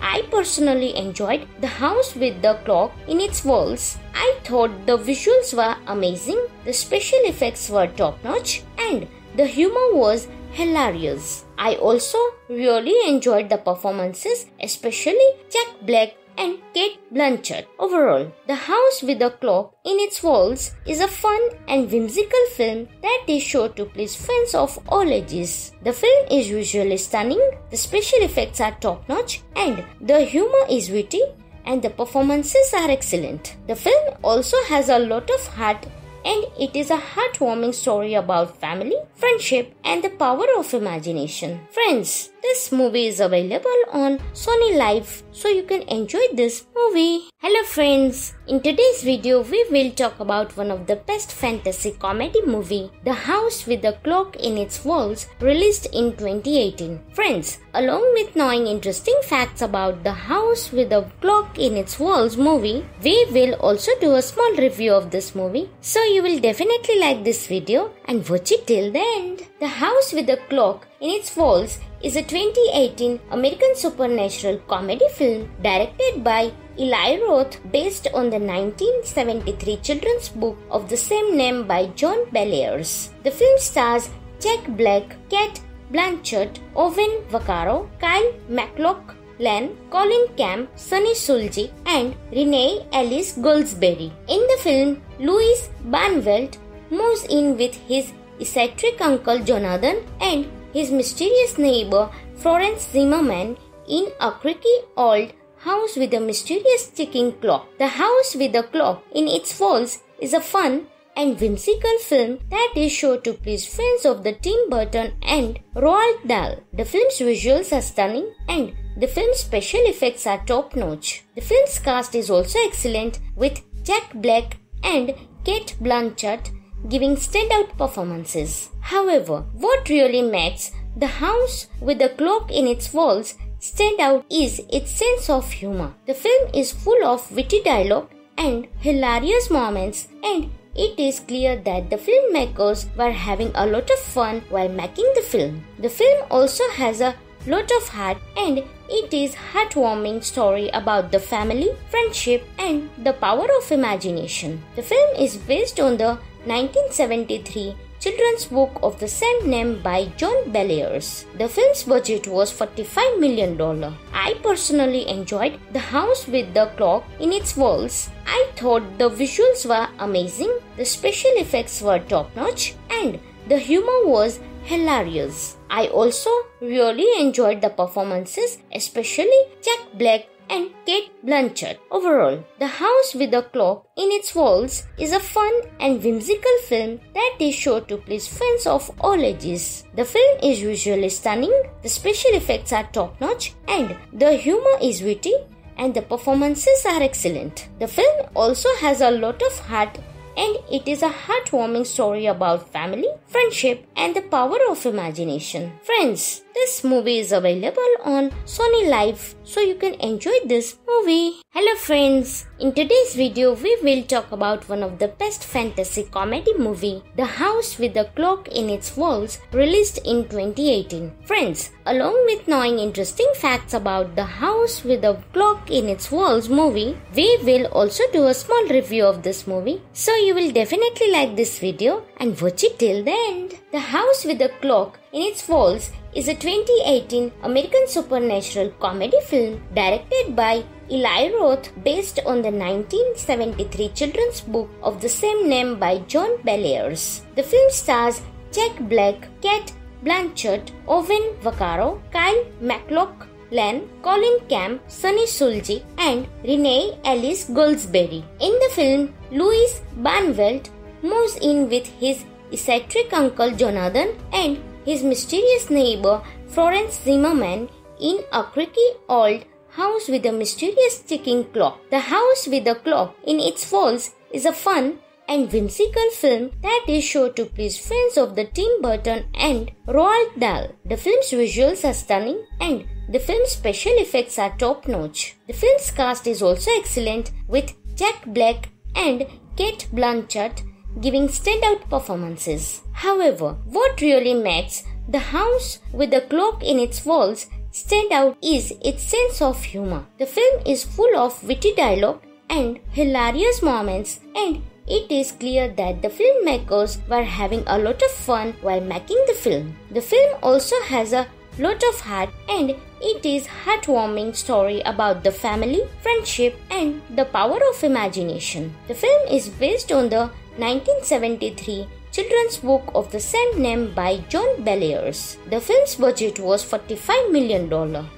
I personally enjoyed The House with the Clock in its walls. I thought the visuals were amazing, the special effects were top notch, and the humor was hilarious. I also really enjoyed the performances, especially Jack Black and Cate Blanchett. Overall, The House with a Clock in its Walls is a fun and whimsical film that is sure to please fans of all ages. The film is visually stunning, the special effects are top notch, and the humor is witty and the performances are excellent. The film also has a lot of heart and it is a heartwarming story about family, friendship, and the power of imagination. Friends, this movie is available on Sony LIV so you can enjoy this movie. Hello friends, in today's video we will talk about one of the best fantasy comedy movie, The House with the Clock in its Walls, released in 2018. Friends, along with knowing interesting facts about The House with the Clock in its Walls movie, we will also do a small review of this movie. So you will definitely like this video and watch it till the end. The House with the Clock in its Walls is a 2018 American supernatural comedy film directed by Eli Roth based on the 1973 children's book of the same name by John Bellairs. The film stars Jack Black, Cate Blanchett, Owen Vaccaro, Kyle MacLachlan, Colleen Camp, Sunny Sulji, and Renee Elise Goldsberry. In the film, Louis Barnwell moves in with his eccentric uncle Jonathan and his mysterious neighbor Florence Zimmerman in a creaky old house with a mysterious ticking clock. The house with the clock in its walls is a fun and whimsical film that is sure to please fans of the Tim Burton and Roald Dahl. The film's visuals are stunning and the film's special effects are top notch. The film's cast is also excellent with Jack Black and Cate Blanchett giving standout performances. However, what really makes the house with the clock in its walls stand out is its sense of humor. The film is full of witty dialogue and hilarious moments and it is clear that the filmmakers were having a lot of fun while making the film. The film also has a lot of heart and it is heartwarming story about the family, friendship and the power of imagination. The film is based on the 1973 children's book of the same name by John Bellairs. The film's budget was $45 million. I personally enjoyed The House with the Clock in its walls. I thought the visuals were amazing, the special effects were top notch, and the humor was hilarious. I also really enjoyed the performances, especially Jack Black and Cate Blanchett. Overall, The House with a Clock in its Walls is a fun and whimsical film that is sure to please fans of all ages. The film is visually stunning, the special effects are top notch, and the humor is witty and the performances are excellent. The film also has a lot of heart and it is a heartwarming story about family, friendship, and the power of imagination. Friends, this movie is available on Sony LIV so you can enjoy this movie. Hello friends, in today's video we will talk about one of the best fantasy comedy movie, The House with the Clock in its Walls, released in 2018. Friends, along with knowing interesting facts about The House with the Clock in its Walls movie, we will also do a small review of this movie. So you will definitely like this video and watch it till the end. The House with the Clock in its Walls is a 2018 American supernatural comedy film directed by Eli Roth based on the 1973 children's book of the same name by John Bellairs. The film stars Jack Black, Cate Blanchett, Owen Vaccaro, Kyle MacLachlan, Colleen Camp, Sunny Suljic, and Renee Elise Goldsberry. In the film, Louis Barnwell moves in with his eccentric uncle Jonathan and his mysterious neighbor Florence Zimmerman in a creaky old house with a mysterious ticking clock. The house with the clock in its walls is a fun and whimsical film that is sure to please fans of the Tim Burton and Roald Dahl. The film's visuals are stunning and the film's special effects are top notch. The film's cast is also excellent with Jack Black and Cate Blanchett giving standout performances. However, what really makes the house with the clock in its walls stand out is its sense of humor. The film is full of witty dialogue and hilarious moments and it is clear that the filmmakers were having a lot of fun while making the film. The film also has a lot of heart and it is heartwarming story about the family, friendship and the power of imagination. The film is based on the 1973 children's book of the same name by John Bellairs. The film's budget was $45 million.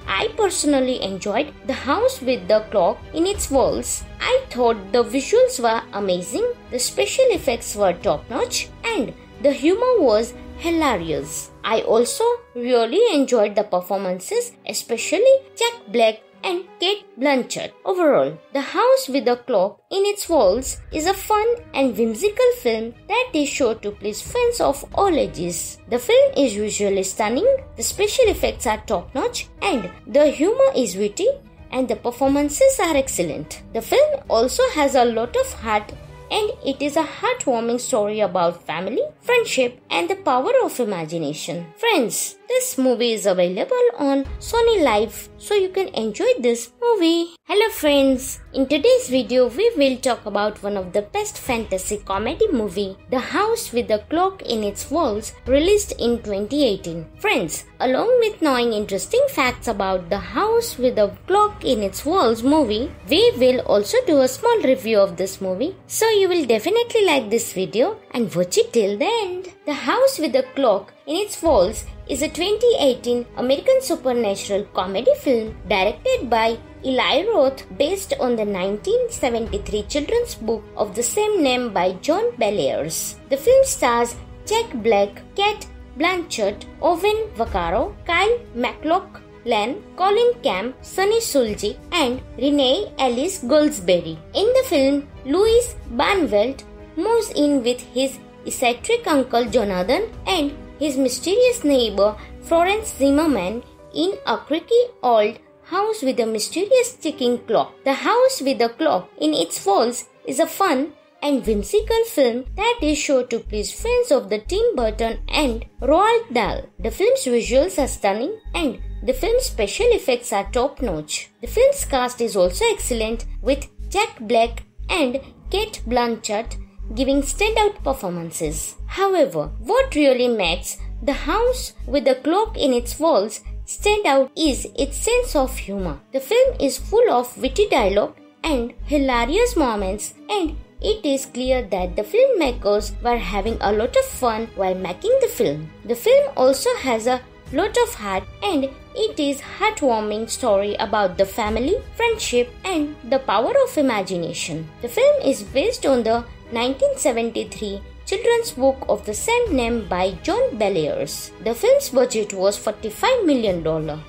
I personally enjoyed The House with the Clock in its walls. I thought the visuals were amazing, the special effects were top notch, and the humor was hilarious. I also really enjoyed the performances, especially Jack Black and Cate Blanchett. Overall, The House with a Clock in its Walls is a fun and whimsical film that is sure to please fans of all ages. The film is visually stunning, the special effects are top notch, and the humor is witty and the performances are excellent. The film also has a lot of heart and it is a heartwarming story about family, friendship, and the power of imagination. Friends, this movie is available on Sony LIV so you can enjoy this movie. Hello friends, in today's video we will talk about one of the best fantasy comedy movie, The House with the Clock in its Walls, released in 2018. Friends, along with knowing interesting facts about The House with the Clock in its Walls movie, we will also do a small review of this movie. So you will definitely like this video and watch it till the end. The House with the Clock in its Walls is a 2018 American supernatural comedy film directed by Eli Roth based on the 1973 children's book of the same name by John Bellairs. The film stars Jack Black, Cate Blanchett, Owen Vaccaro, Kyle MacLachlan, Colleen Camp, Sunny Suljic, and Renee Elise Goldsberry. In the film, Louis Barnwell moves in with his eccentric uncle Jonathan and his mysterious neighbor Florence Zimmerman in a creaky old house with a mysterious ticking clock. The house with the clock in its walls is a fun and whimsical film that is sure to please fans of the Tim Burton and Roald Dahl. The film's visuals are stunning and the film's special effects are top notch. The film's cast is also excellent with Jack Black and Cate Blanchett giving standout performances. However, what really makes the house with the clock in its walls stand out is its sense of humor. The film is full of witty dialogue and hilarious moments and it is clear that the filmmakers were having a lot of fun while making the film. The film also has a lot of heart and it is heartwarming story about the family, friendship and the power of imagination. The film is based on the 1973 children's book of the same name by John Bellairs. The film's budget was $45 million.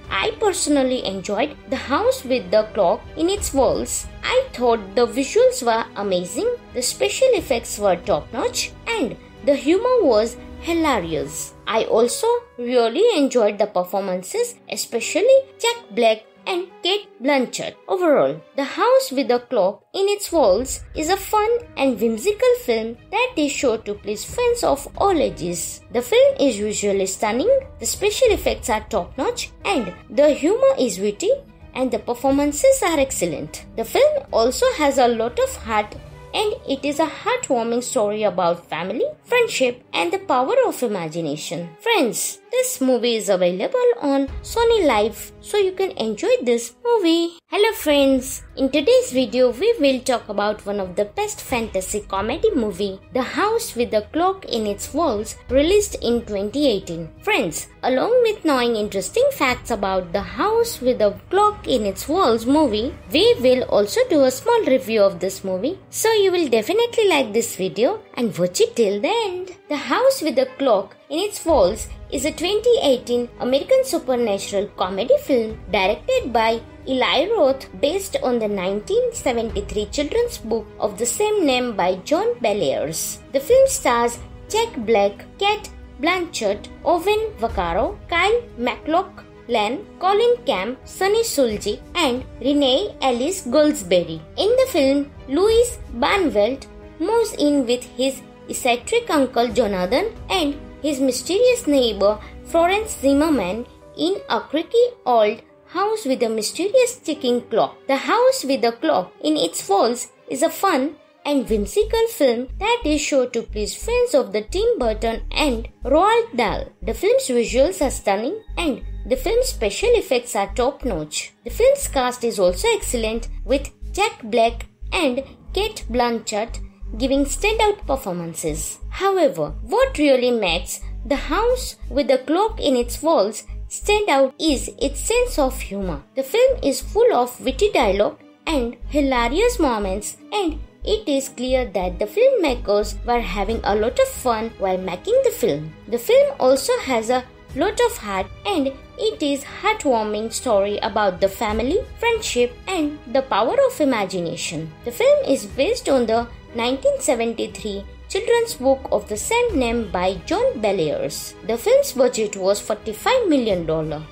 I personally enjoyed The House with the Clock in its walls. I thought the visuals were amazing, the special effects were top notch, and the humor was hilarious. I also really enjoyed the performances, especially Jack Black and Cate Blanchett. Overall, The House with a Clock in its Walls is a fun and whimsical film that is sure to please fans of all ages. The film is visually stunning, the special effects are top notch, and the humor is witty and the performances are excellent. The film also has a lot of heart and it is a heartwarming story about family, friendship, and the power of imagination. Friends, this movie is available on Sony LIV, so you can enjoy this movie. Hello friends, in today's video we will talk about one of the best fantasy comedy movie, The House with the Clock in its Walls, released in 2018. Friends, along with knowing interesting facts about The House with the Clock in its Walls movie, we will also do a small review of this movie. So you will definitely like this video and watch it till the end. The House with the Clock in its Walls is a 2018 American supernatural comedy film directed by Eli Roth based on the 1973 children's book of the same name by John Bellairs. The film stars Jack Black, Cate Blanchett, Owen Vaccaro, Kyle MacLachlan, Colleen Camp, Sunny Suljic, and Renee Elise Goldsberry. In the film, Louis Barnwell moves in with his eccentric uncle Jonathan and his mysterious neighbor Florence Zimmerman in a creaky old house with a mysterious ticking clock. The house with the clock in its walls is a fun and whimsical film that is sure to please fans of the Tim Burton and Roald Dahl. The film's visuals are stunning and the film's special effects are top notch. The film's cast is also excellent with Jack Black and Cate Blanchett giving standout performances. However, what really makes the house with the clock in its walls stand out is its sense of humor. The film is full of witty dialogue and hilarious moments and it is clear that the filmmakers were having a lot of fun while making the film. The film also has a lot of heart and it is heartwarming story about the family, friendship and the power of imagination. The film is based on the 1973 children's book of the same name by John Bellairs. The film's budget was $45 million.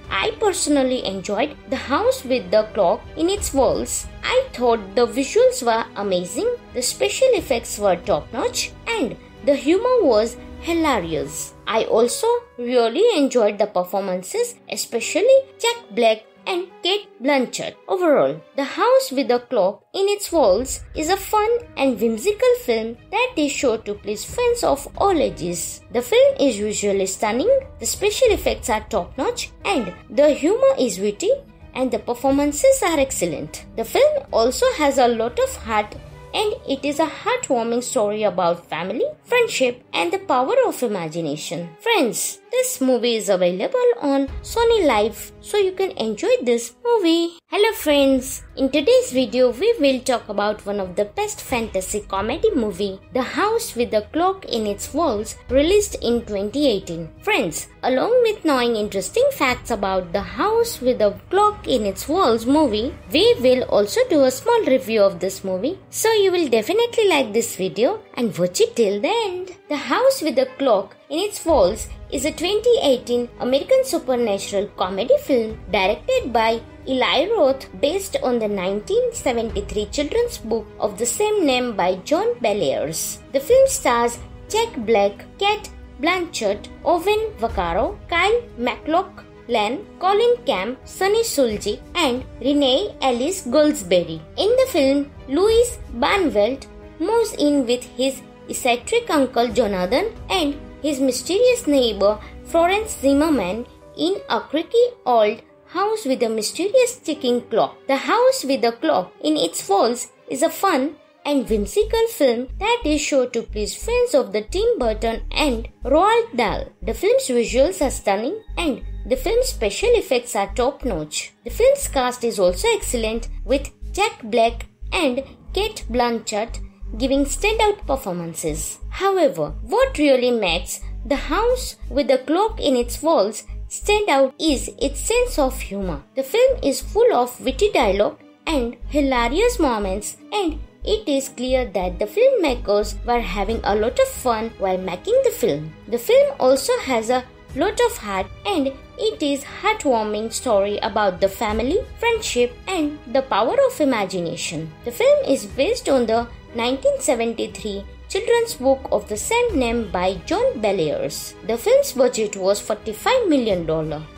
I personally enjoyed The House with the Clock in its walls. I thought the visuals were amazing, the special effects were top notch, and the humor was hilarious. I also really enjoyed the performances, especially Jack Black and Cate Blanchett. Overall, The House with the Clock in its Walls is a fun and whimsical film that is sure to please fans of all ages. The film is visually stunning, the special effects are top notch, and the humor is witty and the performances are excellent. The film also has a lot of heart and it is a heartwarming story about family, friendship, and the power of imagination. Friends, this movie is available on Sony LIV so you can enjoy this movie. Hello friends, in today's video we will talk about one of the best fantasy comedy movie, The House with the Clock in its Walls, released in 2018. Friends, along with knowing interesting facts about The House with the Clock in its Walls movie, we will also do a small review of this movie. So you will definitely like this video and watch it till the end. The House with the Clock in its Walls is a 2018 American supernatural comedy film directed by Eli Roth based on the 1973 children's book of the same name by John Bellairs. The film stars Jack Black, Cate Blanchett, Owen Vaccaro, Kyle MacLachlan, Colleen Camp, Sunny Sulji, and Renee Elise Goldsberry. In the film, Louis Barnwell moves in with his eccentric uncle Jonathan and his mysterious neighbor Florence Zimmerman in a creaky old house with a mysterious ticking clock. The House with the Clock in its walls is a fun and whimsical film that is sure to please fans of the Tim Burton and Roald Dahl. The film's visuals are stunning and the film's special effects are top notch. The film's cast is also excellent with Jack Black and Cate Blanchett giving standout performances. However, what really makes the house with the clock in its walls stand out is its sense of humor. The film is full of witty dialogue and hilarious moments and it is clear that the filmmakers were having a lot of fun while making the film. The film also has a lot of heart and it is a heartwarming story about the family, friendship and the power of imagination. The film is based on the 1973 children's book of the same name by John Bellairs. The film's budget was $45 million.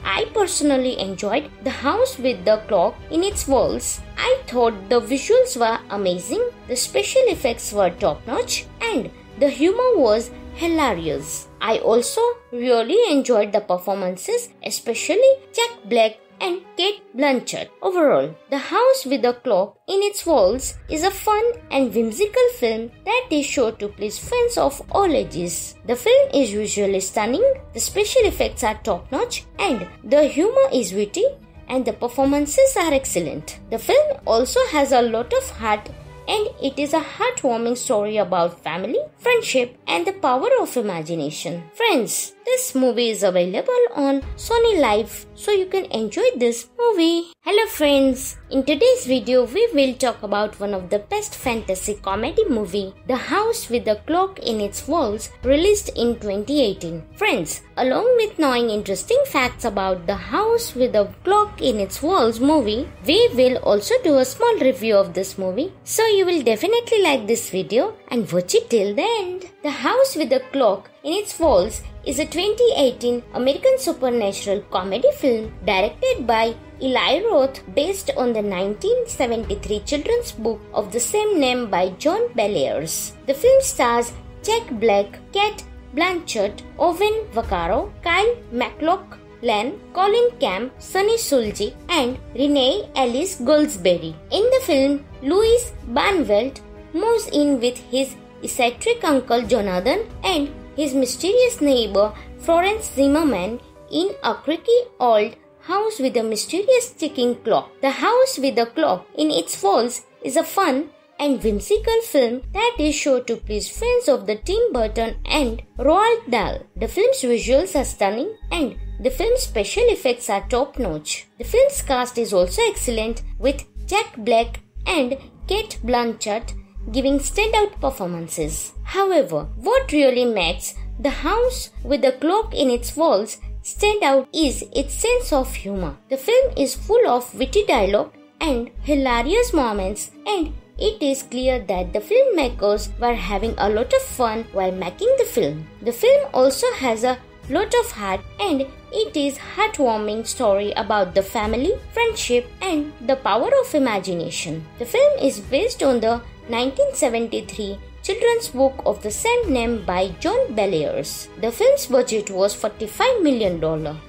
I personally enjoyed The House with the Clock in its walls. I thought the visuals were amazing, the special effects were top notch, and the humor was hilarious. I also really enjoyed the performances, especially Jack Black and Cate Blanchett. Overall, The House with a Clock in its Walls is a fun and whimsical film that is sure to please fans of all ages. The film is visually stunning, the special effects are top notch, and the humor is witty and the performances are excellent. The film also has a lot of heart and it is a heartwarming story about family, friendship, and the power of imagination. Friends, this movie is available on Sony LIV so you can enjoy this movie. Hello friends, in today's video we will talk about one of the best fantasy comedy movie, The House with the Clock in its Walls, released in 2018. Friends, along with knowing interesting facts about The House with the Clock in its Walls movie, we will also do a small review of this movie. So you will definitely like this video and watch it till the end. The House with the Clock in its Walls is a 2018 American supernatural comedy film directed by Eli Roth based on the 1973 children's book of the same name by John Bellairs. The film stars Jack Black, Cate Blanchett, Owen Vaccaro, Kyle MacLachlan, Colleen Camp, Sunny Sulji, and Renee Elise Goldsberry. In the film, Louis Barnwell moves in with his eccentric uncle Jonathan and his mysterious neighbor Florence Zimmerman in a creaky old house with a mysterious ticking clock. The House with the Clock in its walls is a fun and whimsical film that is sure to please fans of the Tim Burton and Roald Dahl. The film's visuals are stunning and the film's special effects are top notch. The film's cast is also excellent with Jack Black and Cate Blanchett giving standout performances. However, what really makes the house with the clock in its walls stand out is its sense of humor. The film is full of witty dialogue and hilarious moments and it is clear that the filmmakers were having a lot of fun while making the film. The film also has a lot of heart and it is heartwarming story about the family, friendship and the power of imagination. The film is based on the 1973 children's book of the same name by John Bellairs. The film's budget was $45 million.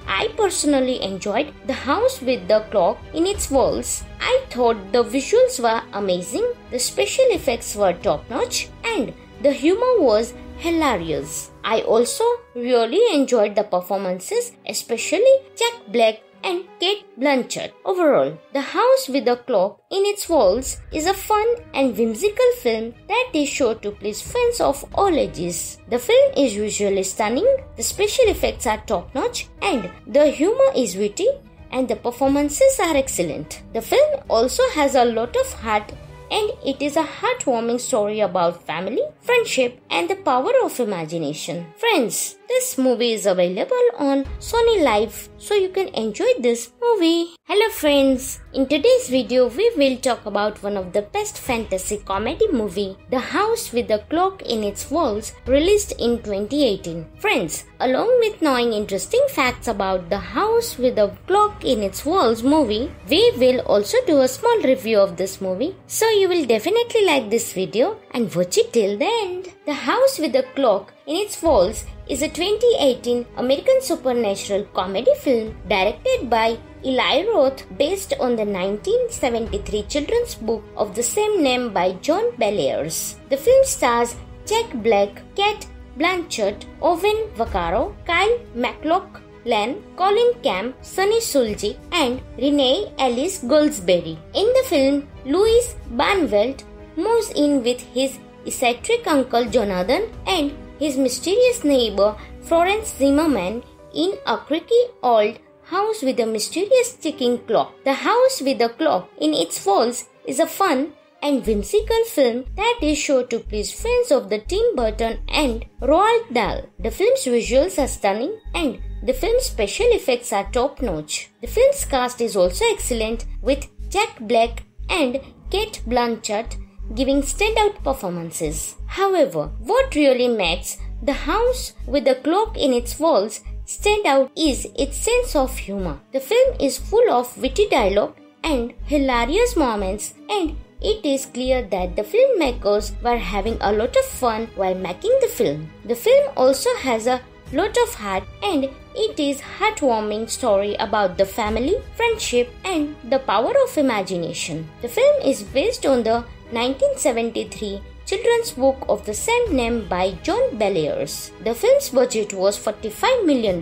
I personally enjoyed The House with the Clock in its walls. I thought the visuals were amazing, the special effects were top notch, and the humor was hilarious. I also really enjoyed the performances, especially Jack Black and Cate Blanchett. Overall, The House with a Clock in its Walls is a fun and whimsical film that is sure to please fans of all ages. The film is visually stunning, the special effects are top notch, and the humor is witty and the performances are excellent. The film also has a lot of heart and it is a heartwarming story about family, friendship, and the power of imagination. Friends, this movie is available on Sony LIV so you can enjoy this movie. Hello friends, in today's video we will talk about one of the best fantasy comedy movie, The House with the Clock in its Walls, released in 2018. Friends, along with knowing interesting facts about The House with the Clock in its Walls movie, we will also do a small review of this movie. So you will definitely like this video and watch it till the end. The House with the Clock in its Walls is a 2018 American supernatural comedy film directed by Eli Roth based on the 1973 children's book of the same name by John Bellairs. The film stars Jack Black, Cate Blanchett, Owen Vaccaro, Kyle MacLachlan, Colleen Camp, Sunny Sulji, and Renee Elise Goldsberry. In the film, Louis Barnwell moves in with his eccentric uncle Jonathan and his mysterious neighbor Florence Zimmerman in a creaky old house with a mysterious ticking clock. The House with the Clock in its walls is a fun and whimsical film that is sure to please fans of the Tim Burton and Roald Dahl. The film's visuals are stunning and the film's special effects are top notch. The film's cast is also excellent with Jack Black and Cate Blanchett giving standout performances. However, what really makes the house with the clock in its walls stand out is its sense of humor. The film is full of witty dialogue and hilarious moments and it is clear that the filmmakers were having a lot of fun while making the film. The film also has a lot of heart and it is heartwarming story about the family, friendship and the power of imagination. The film is based on the 1973 children's book of the same name by John Bellairs. The film's budget was $45 million.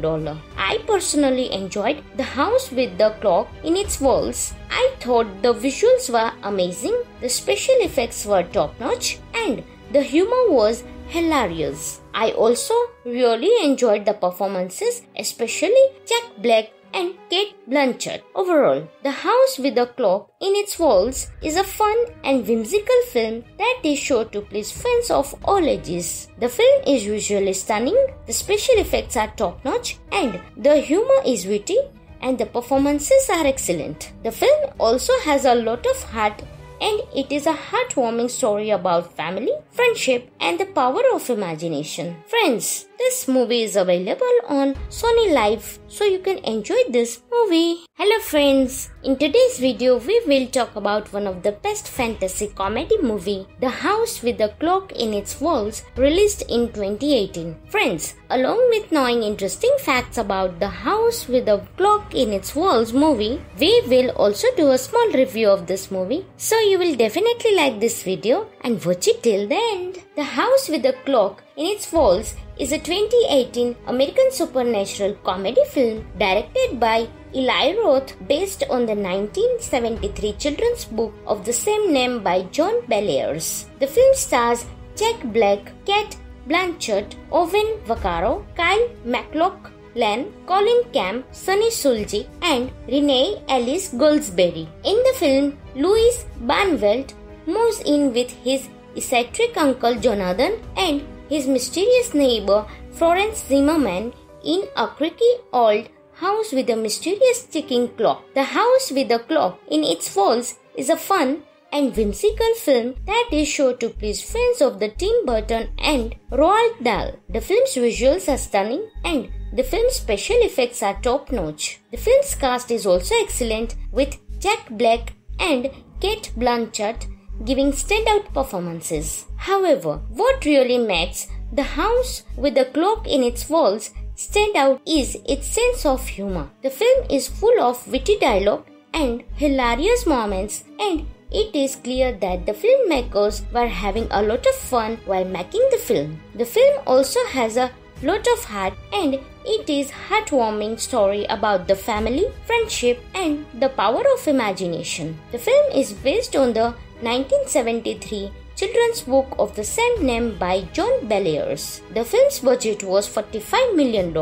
I personally enjoyed The House with the Clock in its walls. I thought the visuals were amazing, the special effects were top notch, and the humor was hilarious. I also really enjoyed the performances, especially Jack Black and Cate Blanchett. Overall, The House with a Clock in its Walls is a fun and whimsical film that is sure to please fans of all ages. The film is visually stunning, the special effects are top notch, and the humor is witty and the performances are excellent. The film also has a lot of heart and it is a heartwarming story about family, friendship, and the power of imagination. Friends, this movie is available on Sony LIV so you can enjoy this movie. Hello friends, in today's video we will talk about one of the best fantasy comedy movie, The House with the Clock in its Walls, released in 2018. Friends, along with knowing interesting facts about The House with the Clock in its Walls movie, we will also do a small review of this movie. So you will definitely like this video and watch it till the end. The House with the Clock in its Walls is a 2018 American supernatural comedy film directed by Eli Roth based on the 1973 children's book of the same name by John Bellairs. The film stars Jack Black, Cate Blanchett, Owen Vaccaro, Kyle MacLachlan, Colleen Camp, Sunny Sulji, and Renee Elise Goldsberry. In the film, Louis Barnwell moves in with his eccentric uncle Jonathan and his mysterious neighbor Florence Zimmerman in a creaky old house with a mysterious ticking clock. The House with the Clock in its walls is a fun and whimsical film that is sure to please fans of the Tim Burton and Roald Dahl. The film's visuals are stunning and the film's special effects are top notch. The film's cast is also excellent with Jack Black and Cate Blanchett giving standout performances. However, what really makes the house with the clock in its walls stand out is its sense of humor. The film is full of witty dialogue and hilarious moments and it is clear that the filmmakers were having a lot of fun while making the film. The film also has a lot of heart and it is heartwarming story about the family, friendship and the power of imagination. The film is based on the 1973 children's book of the same name by John Bellairs. The film's budget was $45 million.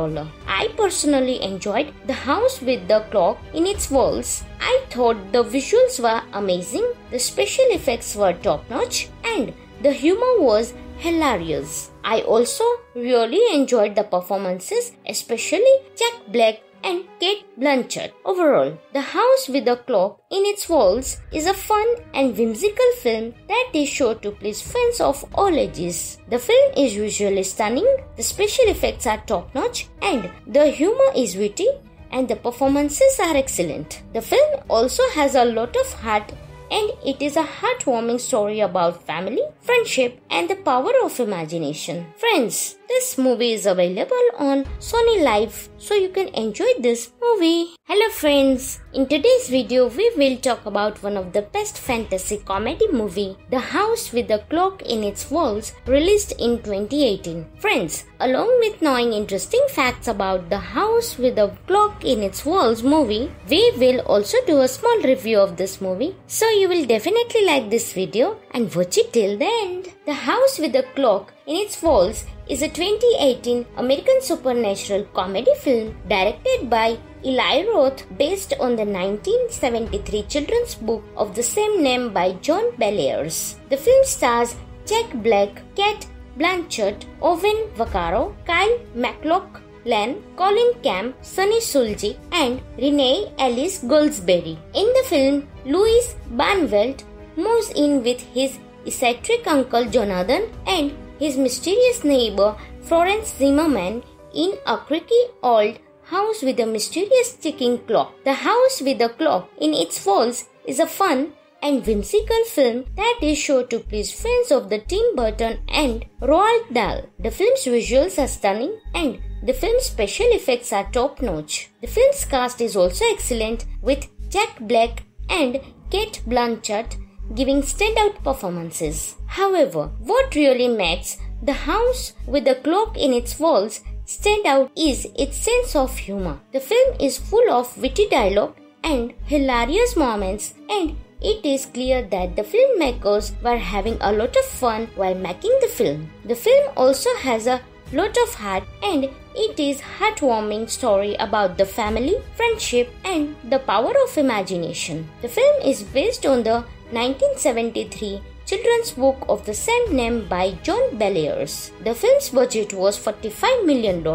I personally enjoyed The House with the Clock in its walls. I thought the visuals were amazing, the special effects were top notch, and the humor was hilarious. I also really enjoyed the performances, especially Jack Black and Cate Blanchett. Overall, The House with a Clock in its Walls is a fun and whimsical film that is sure to please fans of all ages. The film is visually stunning, the special effects are top notch, and the humor is witty and the performances are excellent. The film also has a lot of heart and it is a heartwarming story about family, friendship, and the power of imagination. Friends, this movie is available on Sony LIV, so you can enjoy this movie. Hello friends, in today's video we will talk about one of the best fantasy comedy movie, The House with the Clock in its Walls, released in 2018. Friends, along with knowing interesting facts about The House with the Clock in its Walls movie, we will also do a small review of this movie. So you will definitely like this video and watch it till the end. The House with the Clock in its Walls is a 2018 American supernatural comedy film directed by Eli Roth based on the 1973 children's book of the same name by John Bellairs. The film stars Jack Black, Cate Blanchett, Owen Vaccaro, Kyle MacLachlan, Colleen Camp, Sunny Suljic, and Renee Elise Goldsberry. In the film, Louis Barnwell moves in with his eccentric uncle Jonathan and his mysterious neighbor Florence Zimmerman in a creaky old house with a mysterious ticking clock. The house with a clock in its walls is a fun and whimsical film that is sure to please fans of the Tim Burton and Roald Dahl. The film's visuals are stunning and the film's special effects are top notch. The film's cast is also excellent with Jack Black and Cate Blanchett giving standout performances. However, what really makes the house with the clock in its walls stand out is its sense of humor. The film is full of witty dialogue and hilarious moments and it is clear that the filmmakers were having a lot of fun while making the film. The film also has a lot of heart and it is heartwarming story about the family, friendship and the power of imagination. The film is based on the 1973 children's book of the same name by John Bellairs. The film's budget was $45 million.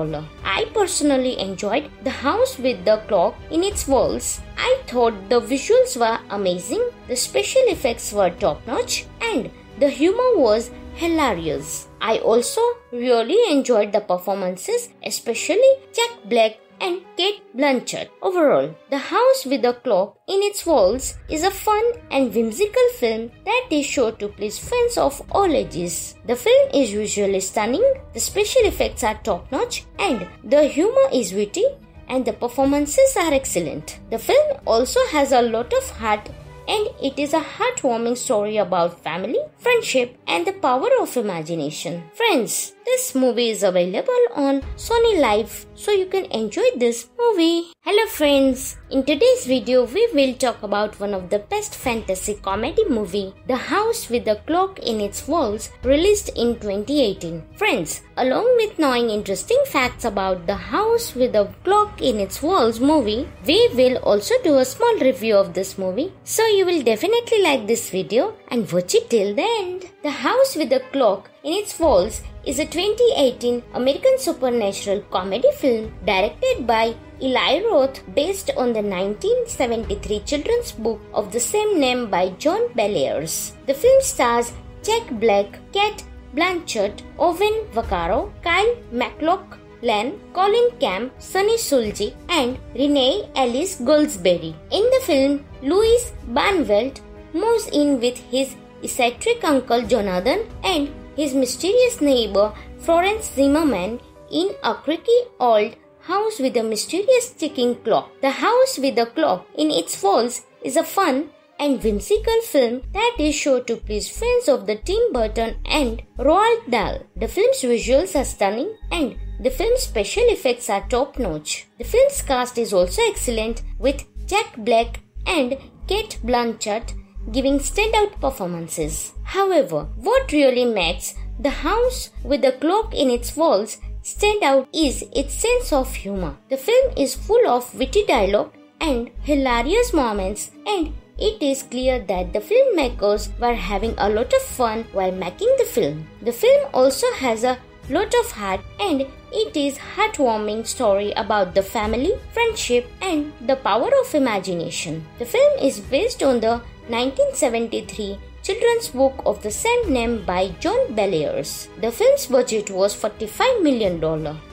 I personally enjoyed The House with the Clock in its walls. I thought the visuals were amazing, the special effects were top notch, and the humor was hilarious. I also really enjoyed the performances, especially Jack Black and Cate Blanchett. Overall, The House with the Clock in its Walls is a fun and whimsical film that is sure to please fans of all ages. The film is visually stunning, the special effects are top notch, and the humor is witty and the performances are excellent. The film also has a lot of heart and it is a heartwarming story about family, friendship, and the power of imagination. Friends, this movie is available on Sony LIV, so you can enjoy this movie. Hello friends, in today's video we will talk about one of the best fantasy comedy movie, The House with the Clock in its Walls, released in 2018. Friends, along with knowing interesting facts about The House with the Clock in its Walls movie, we will also do a small review of this movie. So you will definitely like this video and watch it till the end. The House with the Clock in its Walls is a 2018 American supernatural comedy film directed by Eli Roth based on the 1973 children's book of the same name by John Bellairs. The film stars Jack Black, Cate Blanchett, Owen Vaccaro, Kyle MacLachlan, Colleen Camp, Sunny Suljic, and Renee Elise Goldsberry. In the film, Louis Barnwell moves in with his eccentric uncle Jonathan and his mysterious neighbor Florence Zimmerman in a creaky old house with a mysterious ticking clock. The house with the clock in its walls is a fun and whimsical film that is sure to please fans of the Tim Burton and Roald Dahl. The film's visuals are stunning and the film's special effects are top notch. The film's cast is also excellent with Jack Black and Cate Blanchett giving standout performances. However, what really makes the house with the clock in its walls stand out is its sense of humor. The film is full of witty dialogue and hilarious moments and it is clear that the filmmakers were having a lot of fun while making the film. The film also has a lot of heart and it is heartwarming story about the family, friendship and the power of imagination. The film is based on the 1973 children's book of the same name by John Bellairs. The film's budget was $45 million.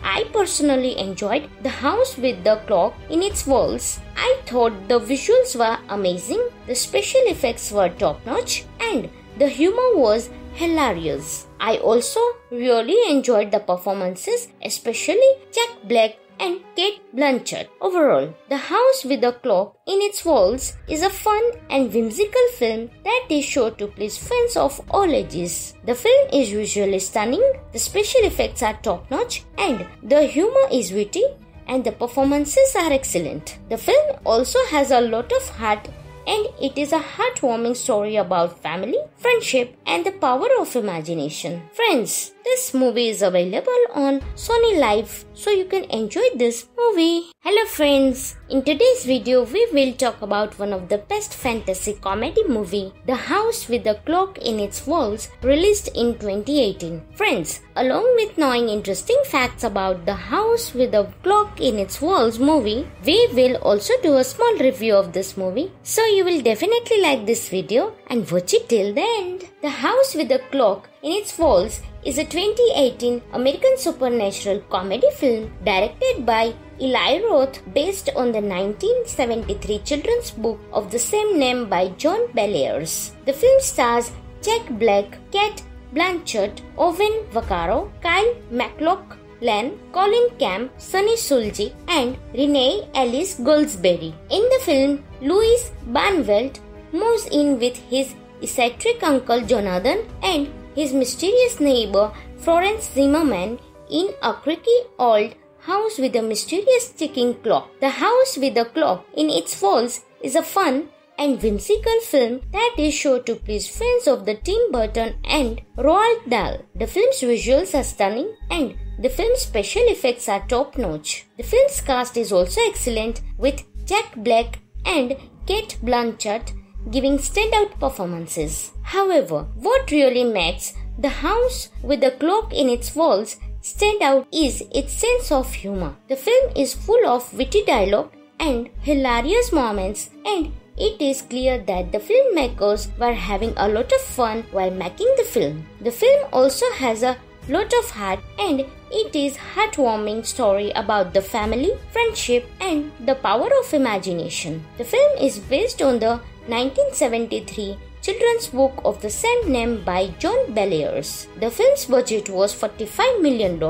I personally enjoyed The House with the Clock in its walls. I thought the visuals were amazing, the special effects were top notch, and the humor was hilarious. I also really enjoyed the performances, especially Jack Black and Cate Blanchett. Overall, The House with a Clock in its Walls is a fun and whimsical film that is sure to please fans of all ages. The film is visually stunning, the special effects are top notch, and the humor is witty and the performances are excellent. The film also has a lot of heart and it is a heartwarming story about family, friendship, and the power of imagination. Friends, this movie is available on Sony LIV so you can enjoy this movie. Hello friends, in today's video we will talk about one of the best fantasy comedy movie, The House with the Clock in its Walls, released in 2018. Friends, along with knowing interesting facts about The House with the Clock in its Walls movie, we will also do a small review of this movie. So you will definitely like this video and watch it till the end. The House with the Clock in its Walls is a 2018 American supernatural comedy film directed by Eli Roth based on the 1973 children's book of the same name by John Bellairs. The film stars Jack Black, Cate Blanchett, Owen Vaccaro, Kyle MacLachlan, Colleen Camp, Sunny Suljic, and Renee Elise Goldsberry. In the film, Louis Barnwell moves in with his eccentric uncle Jonathan and his mysterious neighbor Florence Zimmerman in a creaky old house with a mysterious ticking clock. The House with the Clock in its walls is a fun and whimsical film that is sure to please fans of the Tim Burton and Roald Dahl. The film's visuals are stunning and the film's special effects are top notch. The film's cast is also excellent with Jack Black and Cate Blanchett giving standout performances. However, what really makes the house with the clock in its walls stand out is its sense of humor. The film is full of witty dialogue and hilarious moments and it is clear that the filmmakers were having a lot of fun while making the film. The film also has a lot of heart and it is heartwarming story about the family, friendship and the power of imagination. The film is based on the 1973 children's book of the same name by John Bellairs. The film's budget was $45 million.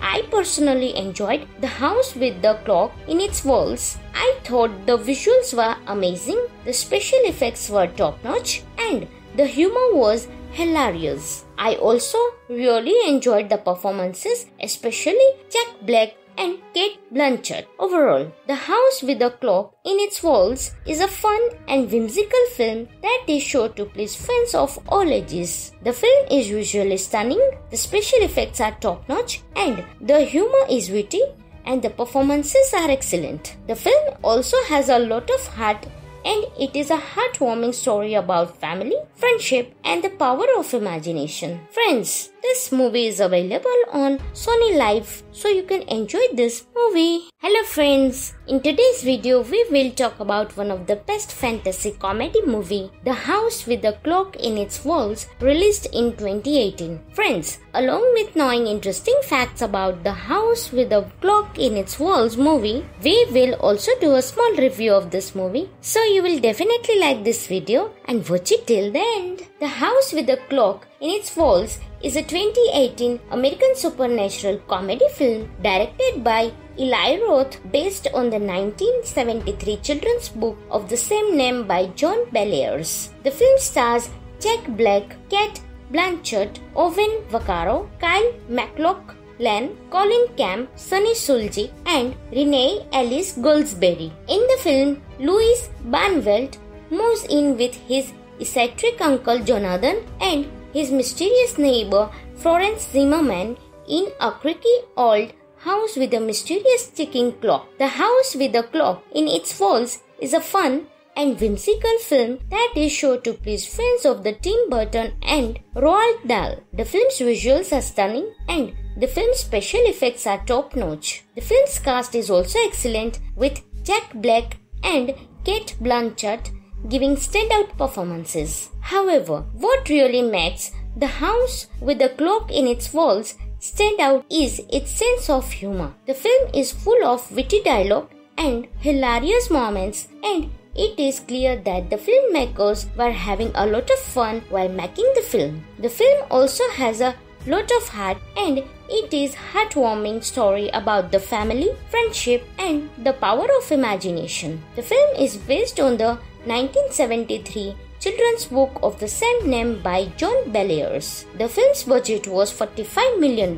I personally enjoyed The House with the Clock in its walls. I thought the visuals were amazing, the special effects were top notch, and the humor was hilarious. I also really enjoyed the performances, especially Jack Black and Cate Blanchett. Overall, The House with a Clock in its Walls is a fun and whimsical film that is sure to please fans of all ages. The film is visually stunning, the special effects are top notch, and the humor is witty and the performances are excellent. The film also has a lot of heart and it is a heartwarming story about family, friendship, and the power of imagination. Friends, this movie is available on Sony LIV so you can enjoy this movie. Hello friends, in today's video we will talk about one of the best fantasy comedy movie, The House with the Clock in its Walls, released in 2018. Friends, along with knowing interesting facts about The House with the Clock in its Walls movie, we will also do a small review of this movie. So you will definitely like this video and watch it till the end. The House with the Clock in its walls is a 2018 American supernatural comedy film directed by Eli Roth based on the 1973 children's book of the same name by John Bellairs. The film stars Jack Black, Cate Blanchett, Owen Vaccaro, Kyle MacLachlan, Colleen Camp, Sunny Suljic, and Renee Elise Goldsberry. In the film, Louis Barnwell moves in with his eccentric uncle Jonathan and his mysterious neighbor Florence Zimmerman in a creaky old house with a mysterious ticking clock. The house with the clock in its walls is a fun and whimsical film that is sure to please fans of the Tim Burton and Roald Dahl. The film's visuals are stunning and the film's special effects are top notch. The film's cast is also excellent with Jack Black and Cate Blanchett giving standout performances. However, what really makes the house with the clock in its walls stand out is its sense of humor. The film is full of witty dialogue and hilarious moments and it is clear that the filmmakers were having a lot of fun while making the film. The film also has a lot of heart and it is heartwarming story about the family, friendship and the power of imagination. The film is based on the 1973 children's book of the same name by John Bellairs. The film's budget was $45 million.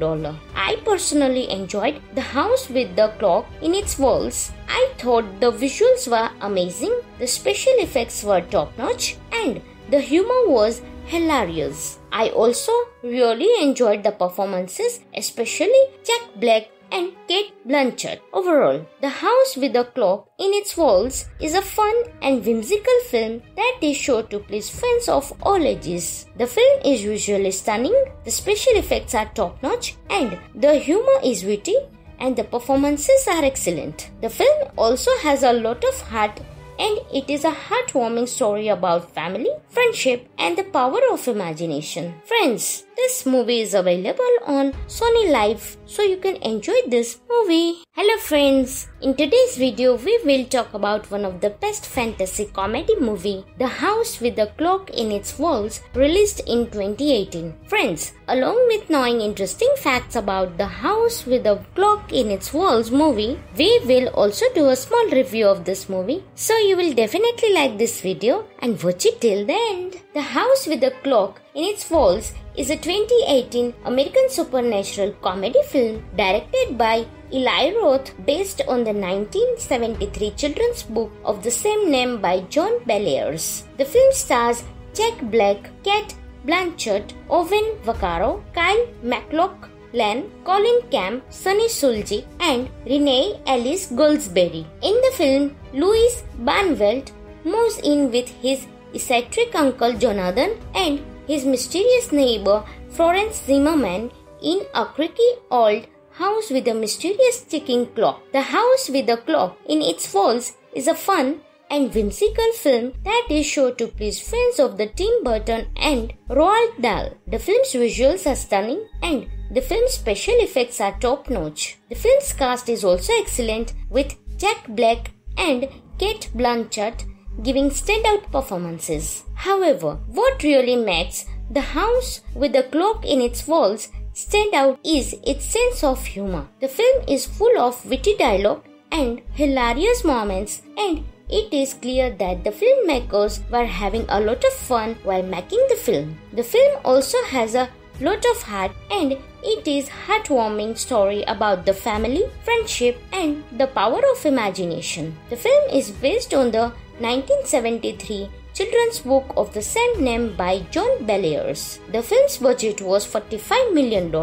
I personally enjoyed The House with the Clock in its walls. I thought the visuals were amazing, the special effects were top notch, and the humor was hilarious. I also really enjoyed the performances, especially Jack Black and Cate Blanchett. Overall, The House with a Clock in its Walls is a fun and whimsical film that is sure to please fans of all ages. The film is visually stunning, the special effects are top notch, and the humor is witty and the performances are excellent. The film also has a lot of heart and it is a heartwarming story about family, friendship, and the power of imagination. Friends, this movie is available on Sony LIV, so you can enjoy this movie. Hello friends, in today's video we will talk about one of the best fantasy comedy movie, The House with the Clock in its Walls, released in 2018. Friends, along with knowing interesting facts about The House with the Clock in its Walls movie, we will also do a small review of this movie. So you will definitely like this video and watch it till the end. The House with the Clock in its Walls is a 2018 American supernatural comedy film directed by Eli Roth based on the 1973 children's book of the same name by John Bellairs. The film stars Jack Black, Cate Blanchett, Owen Vaccaro, Kyle MacLachlan, Colleen Camp, Sunny Suljic, and Renee Elise Goldsberry. In the film, Louis Barnwell moves in with his eccentric uncle Jonathan and his mysterious neighbor Florence Zimmerman in a creaky old house with a mysterious ticking clock. The house with the clock in its walls is a fun and whimsical film that is sure to please fans of the Tim Burton and Roald Dahl. The film's visuals are stunning and the film's special effects are top notch. The film's cast is also excellent with Jack Black and Cate Blanchett giving standout performances. However, what really makes the house with the clock in its walls stand out is its sense of humor. The film is full of witty dialogue and hilarious moments and it is clear that the filmmakers were having a lot of fun while making the film. The film also has a lot of heart and it is heartwarming story about the family, friendship and the power of imagination. The film is based on the 1973 children's book of the same name by John Bellairs. The film's budget was $45 million.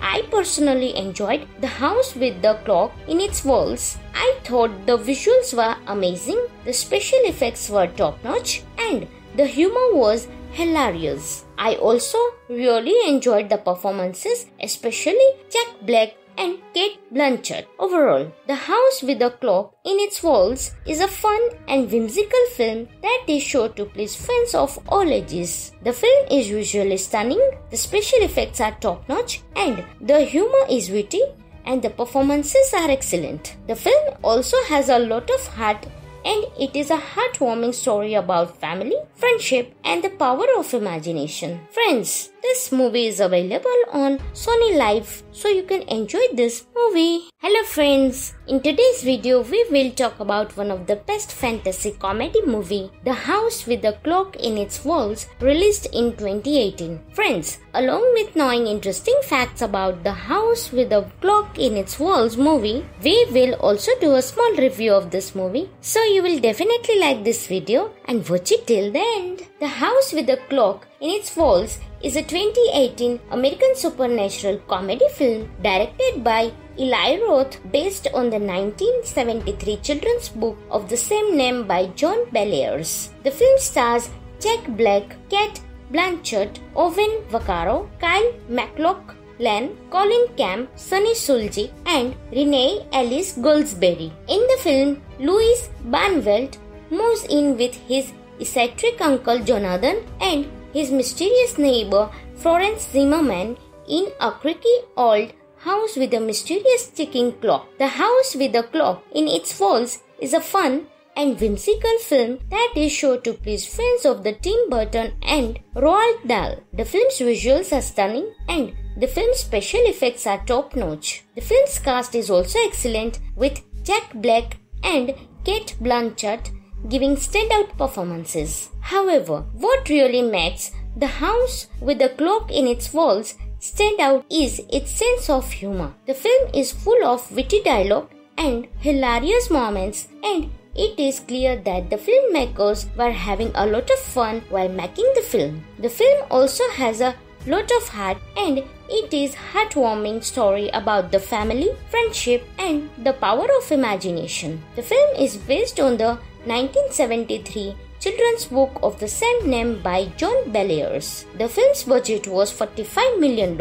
I personally enjoyed The House with the Clock in its walls. I thought the visuals were amazing, the special effects were top notch, and the humor was hilarious. I also really enjoyed the performances, especially Jack Black and Cate Blanchett. Overall, The House with a Clock in its Walls is a fun and whimsical film that is sure to please fans of all ages. The film is visually stunning, the special effects are top notch, and the humor is witty and the performances are excellent. The film also has a lot of heart and it is a heartwarming story about family, friendship, and the power of imagination. Friends, this movie is available on Sony LIV so you can enjoy this movie. Hello friends, in today's video we will talk about one of the best fantasy comedy movie, The House with the Clock in its Walls, released in 2018. Friends, along with knowing interesting facts about The House with the Clock in its Walls movie, we will also do a small review of this movie. So you will definitely like this video and watch it till the end. The House with the Clock in its Walls is a 2018 American supernatural comedy film directed by Eli Roth based on the 1973 children's book of the same name by John Bellairs. The film stars Jack Black, Cate Blanchett, Owen Vaccaro, Kyle MacLachlan, Colleen Camp, Sunny Suljic, and Renee Elise Goldsberry. In the film, Louis Barnwell moves in with his eccentric uncle Jonathan and his mysterious neighbor Florence Zimmerman in a creaky old house with a mysterious ticking clock. The house with a clock in its walls is a fun and whimsical film that is sure to please fans of the Tim Burton and Roald Dahl. The film's visuals are stunning and the film's special effects are top notch. The film's cast is also excellent with Jack Black and Cate Blanchett giving standout performances. However, what really makes the house with the clock in its walls stand out is its sense of humor. The film is full of witty dialogue and hilarious moments and it is clear that the filmmakers were having a lot of fun while making the film. The film also has a lot of heart and it is heartwarming story about the family, friendship and the power of imagination. The film is based on the 1973 children's book of the same name by John Bellairs. The film's budget was $45 million.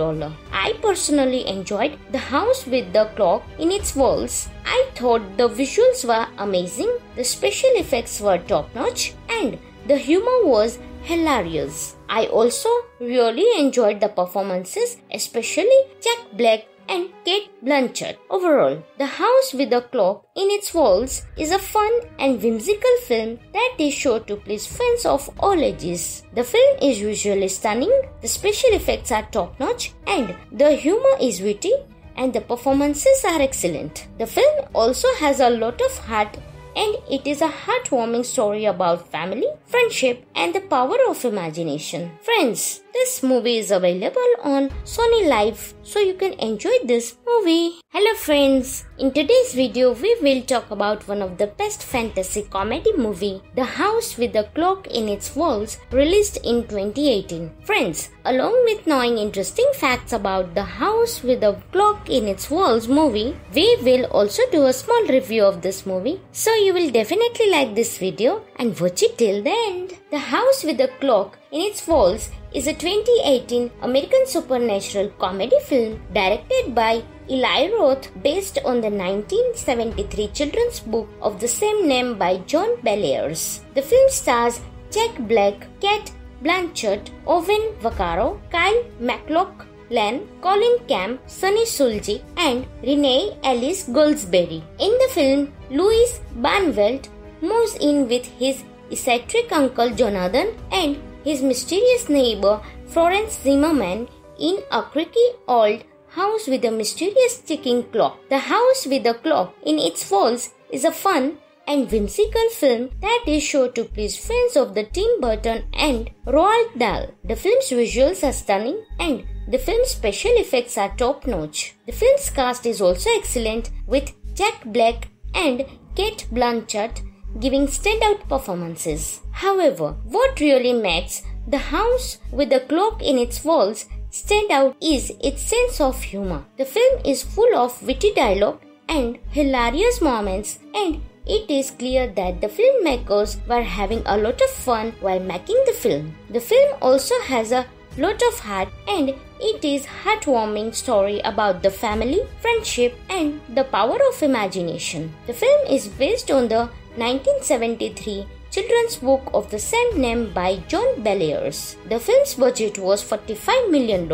I personally enjoyed The House with the Clock in its walls. I thought the visuals were amazing, the special effects were top notch, and the humor was hilarious. I also really enjoyed the performances, especially Jack Black and Cate Blanchett. Overall, The House with the Clock in its Walls is a fun and whimsical film that is sure to please fans of all ages. The film is visually stunning, the special effects are top notch, and the humor is witty and the performances are excellent. The film also has a lot of heart and it is a heartwarming story about family, friendship, and the power of imagination. Friends, this movie is available on Sony LIV so you can enjoy this movie. Hello friends, in today's video we will talk about one of the best fantasy comedy movie, The House with the Clock in its Walls, released in 2018. Friends, along with knowing interesting facts about The House with the Clock in its Walls movie, we will also do a small review of this movie. So you will definitely like this video and watch it till the end. The House with the Clock in its Walls is a 2018 American supernatural comedy film directed by Eli Roth based on the 1973 children's book of the same name by John Bellairs. The film stars Jack Black, Cate Blanchett, Owen Vaccaro, Kyle MacLachlan, Colleen Camp, Sunny Suljic, and Renee Elise Goldsberry. In the film, Louis Barnwell moves in with his eccentric uncle Jonathan and his mysterious neighbor Florence Zimmerman in a creaky old house with a mysterious ticking clock. The house with the clock in its walls is a fun and whimsical film that is sure to please fans of the Tim Burton and Roald Dahl. The film's visuals are stunning and the film's special effects are top notch. The film's cast is also excellent with Jack Black and Cate Blanchett giving standout performances. However, what really makes the house with the clock in its walls stand out is its sense of humor. The film is full of witty dialogue and hilarious moments and it is clear that the filmmakers were having a lot of fun while making the film. The film also has a lot of heart and it is heartwarming story about the family, friendship and the power of imagination. The film is based on the 1973 children's book of the same name by John Bellairs. The film's budget was $45 million.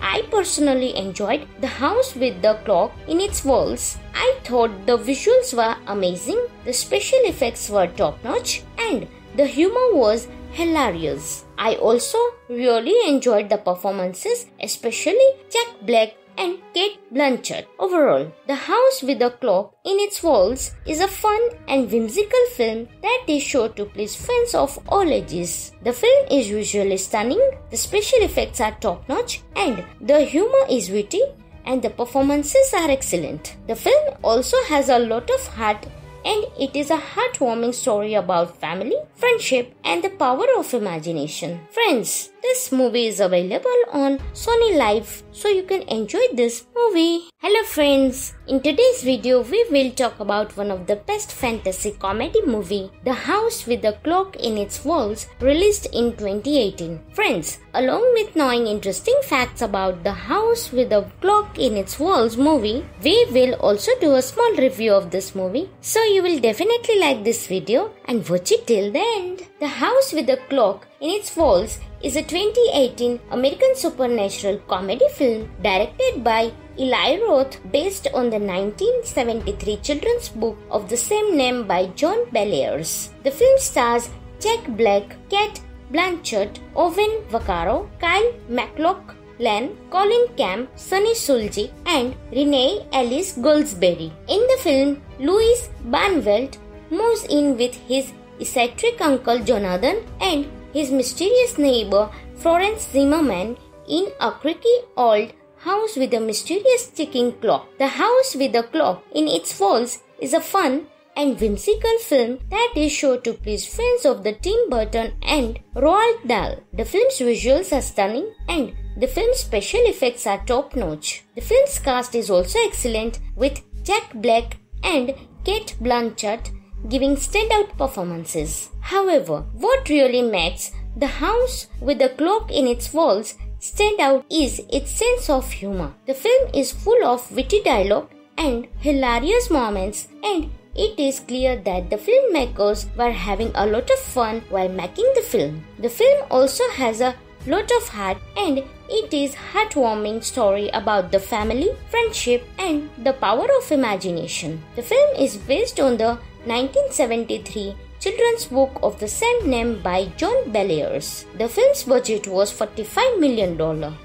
I personally enjoyed The House with the Clock in its walls. I thought the visuals were amazing, the special effects were top notch, and the humor was hilarious. I also really enjoyed the performances, especially Jack Black and Cate Blanchett. Overall, The House with a Clock in its Walls is a fun and whimsical film that is sure to please fans of all ages. The film is visually stunning, the special effects are top notch, and the humor is witty and the performances are excellent. The film also has a lot of heart and it is a heartwarming story about family, friendship, and the power of imagination. Friends, this movie is available on Sony LIV so you can enjoy this movie. Hello friends, in today's video we will talk about one of the best fantasy comedy movie, The House with the Clock in its Walls, released in 2018. Friends, along with knowing interesting facts about The House with the Clock in its Walls movie, we will also do a small review of this movie. So you will definitely like this video and watch it till the end. The House with the Clock in its Walls is a 2018 American supernatural comedy film directed by Eli Roth based on the 1973 children's book of the same name by John Bellairs. The film stars Jack Black, Cate Blanchett, Owen Vaccaro, Kyle MacLachlan, Colleen Camp, Sunny Suljic, and Renee Elise Goldsberry. In the film, Louis Barnwell moves in with his eccentric uncle Jonathan and his mysterious neighbor Florence Zimmerman in a creaky old house with a mysterious ticking clock. The House with the Clock in its walls is a fun and whimsical film that is sure to please fans of the Tim Burton and Roald Dahl. The film's visuals are stunning and the film's special effects are top notch. The film's cast is also excellent with Jack Black and Cate Blanchett giving standout performances. However, what really makes the house with the clock in its walls stand out is its sense of humor. The film is full of witty dialogue and hilarious moments and it is clear that the filmmakers were having a lot of fun while making the film. The film also has a lot of heart and it is heartwarming story about the family, friendship and the power of imagination. The film is based on the 1973 children's book of the same name by John Bellairs. The film's budget was $45 million.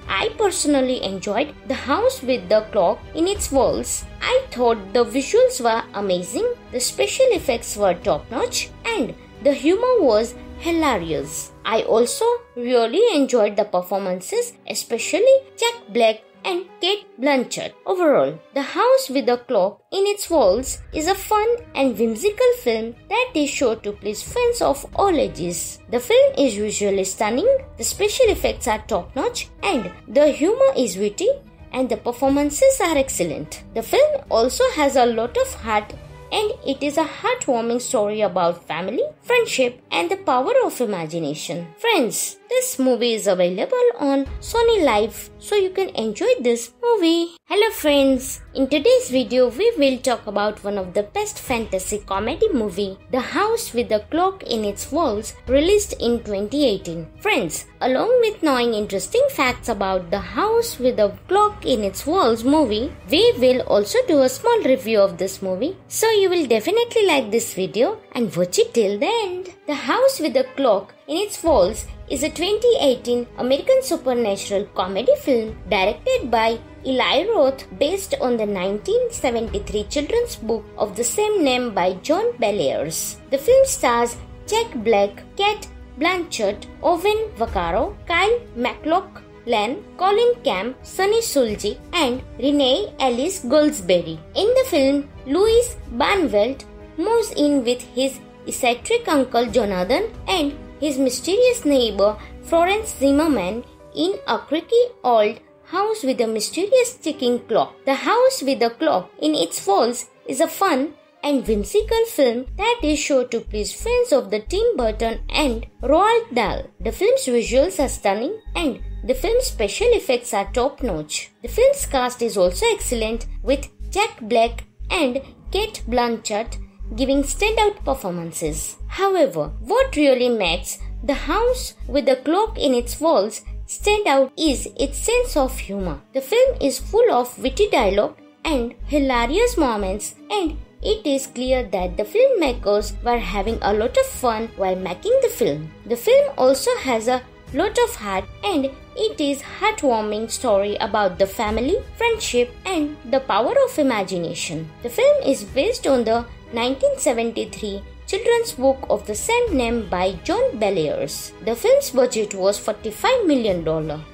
I personally enjoyed The House with the Clock in its walls. I thought the visuals were amazing, the special effects were top notch, and the humor was hilarious. I also really enjoyed the performances, especially Jack Black and Cate Blanchett. Overall, The House with a Clock in its Walls is a fun and whimsical film that is sure to please fans of all ages. The film is visually stunning, the special effects are top notch, and the humor is witty and the performances are excellent. The film also has a lot of heart and it is a heartwarming story about family, friendship, and the power of imagination. Friends, this movie is available on Sony LIV so you can enjoy this movie. Hello friends, in today's video we will talk about one of the best fantasy comedy movie, The House with the Clock in its Walls, released in 2018. Friends, along with knowing interesting facts about The House with the Clock in its Walls movie, we will also do a small review of this movie. So you will definitely like this video and watch it till the end. The House with the Clock in its Walls is a 2018 American supernatural comedy film directed by Eli Roth based on the 1973 children's book of the same name by John Bellairs. The film stars Jack Black, Cate Blanchett, Owen Vaccaro, Kyle MacLachlan, Colleen Camp, Sunny Suljic, and Renee Elise Goldsberry. In the film, Louis Barnwell moves in with his eccentric uncle Jonathan and his mysterious neighbor Florence Zimmerman in a creaky old house with a mysterious ticking clock. The House with the Clock in its walls is a fun and whimsical film that is sure to please fans of the Tim Burton and Roald Dahl. The film's visuals are stunning and the film's special effects are top notch. The film's cast is also excellent with Jack Black and Cate Blanchett giving standout performances. However, what really makes the house with the clock in its walls stand out is its sense of humor. The film is full of witty dialogue and hilarious moments and it is clear that the filmmakers were having a lot of fun while making the film. The film also has a lot of heart and it is heartwarming story about the family, friendship and the power of imagination. The film is based on the 1973 children's book of the same name by John Bellairs. The film's budget was $45 million.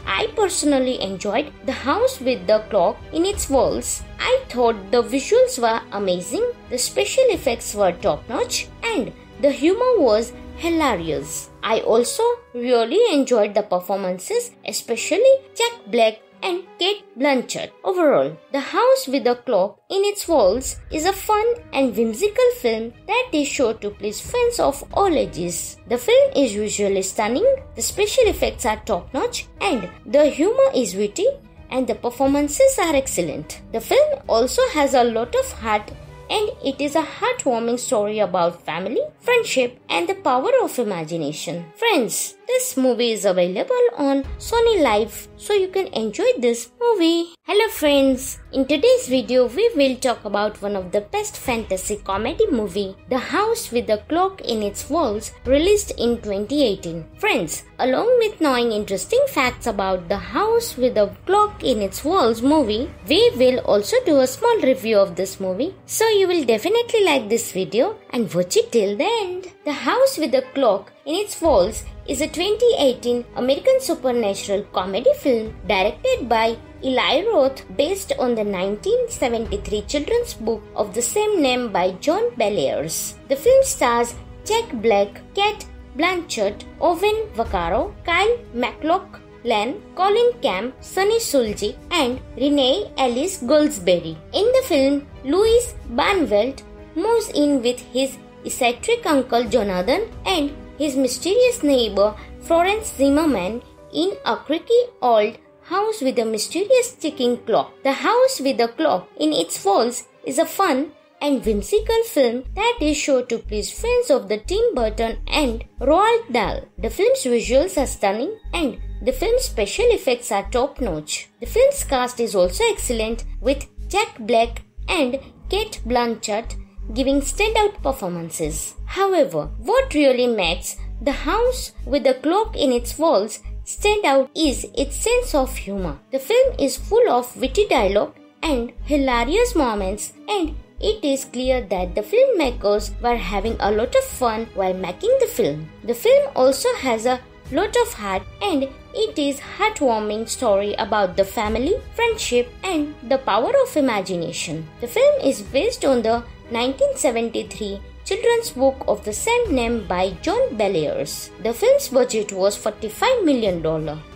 I personally enjoyed The House with the Clock in its walls. I thought the visuals were amazing, the special effects were top notch, and the humor was hilarious. I also really enjoyed the performances, especially Jack Black and Cate Blanchett. Overall, The House with a Clock in its Walls is a fun and whimsical film that is sure to please fans of all ages. The film is visually stunning, the special effects are top notch, and the humor is witty and the performances are excellent. The film also has a lot of heart and it is a heartwarming story about family, friendship, and the power of imagination. Friends, this movie is available on Sony LIV, so you can enjoy this movie. Hello friends, in today's video we will talk about one of the best fantasy comedy movie, The House with the Clock in its Walls, released in 2018. Friends, along with knowing interesting facts about The House with the Clock in its Walls movie, we will also do a small review of this movie. So you will definitely like this video and watch it till the end. The House with the Clock in its Walls is a 2018 American supernatural comedy film directed by Eli Roth based on the 1973 children's book of the same name by John Bellairs. The film stars Jack Black, Cate Blanchett, Owen Vaccaro, Kyle MacLachlan, Colleen Camp, Sunny Suljic, and Renee Elise Goldsberry. In the film, Louis Barnwell moves in with his eccentric uncle Jonathan and his mysterious neighbor Florence Zimmerman in a creaky old house with a mysterious ticking clock. The House with the Clock in its walls is a fun and whimsical film that is sure to please fans of the Tim Burton and Roald Dahl. The film's visuals are stunning and the film's special effects are top notch. The film's cast is also excellent with Jack Black and Cate Blanchett giving standout performances. However, what really makes the house with the clock in its walls stand out is its sense of humor. The film is full of witty dialogue and hilarious moments and it is clear that the filmmakers were having a lot of fun while making the film. The film also has a lot of heart and it is heartwarming story about the family, friendship and the power of imagination. The film is based on the 1973 children's book of the same name by John Bellairs. The film's budget was $45 million.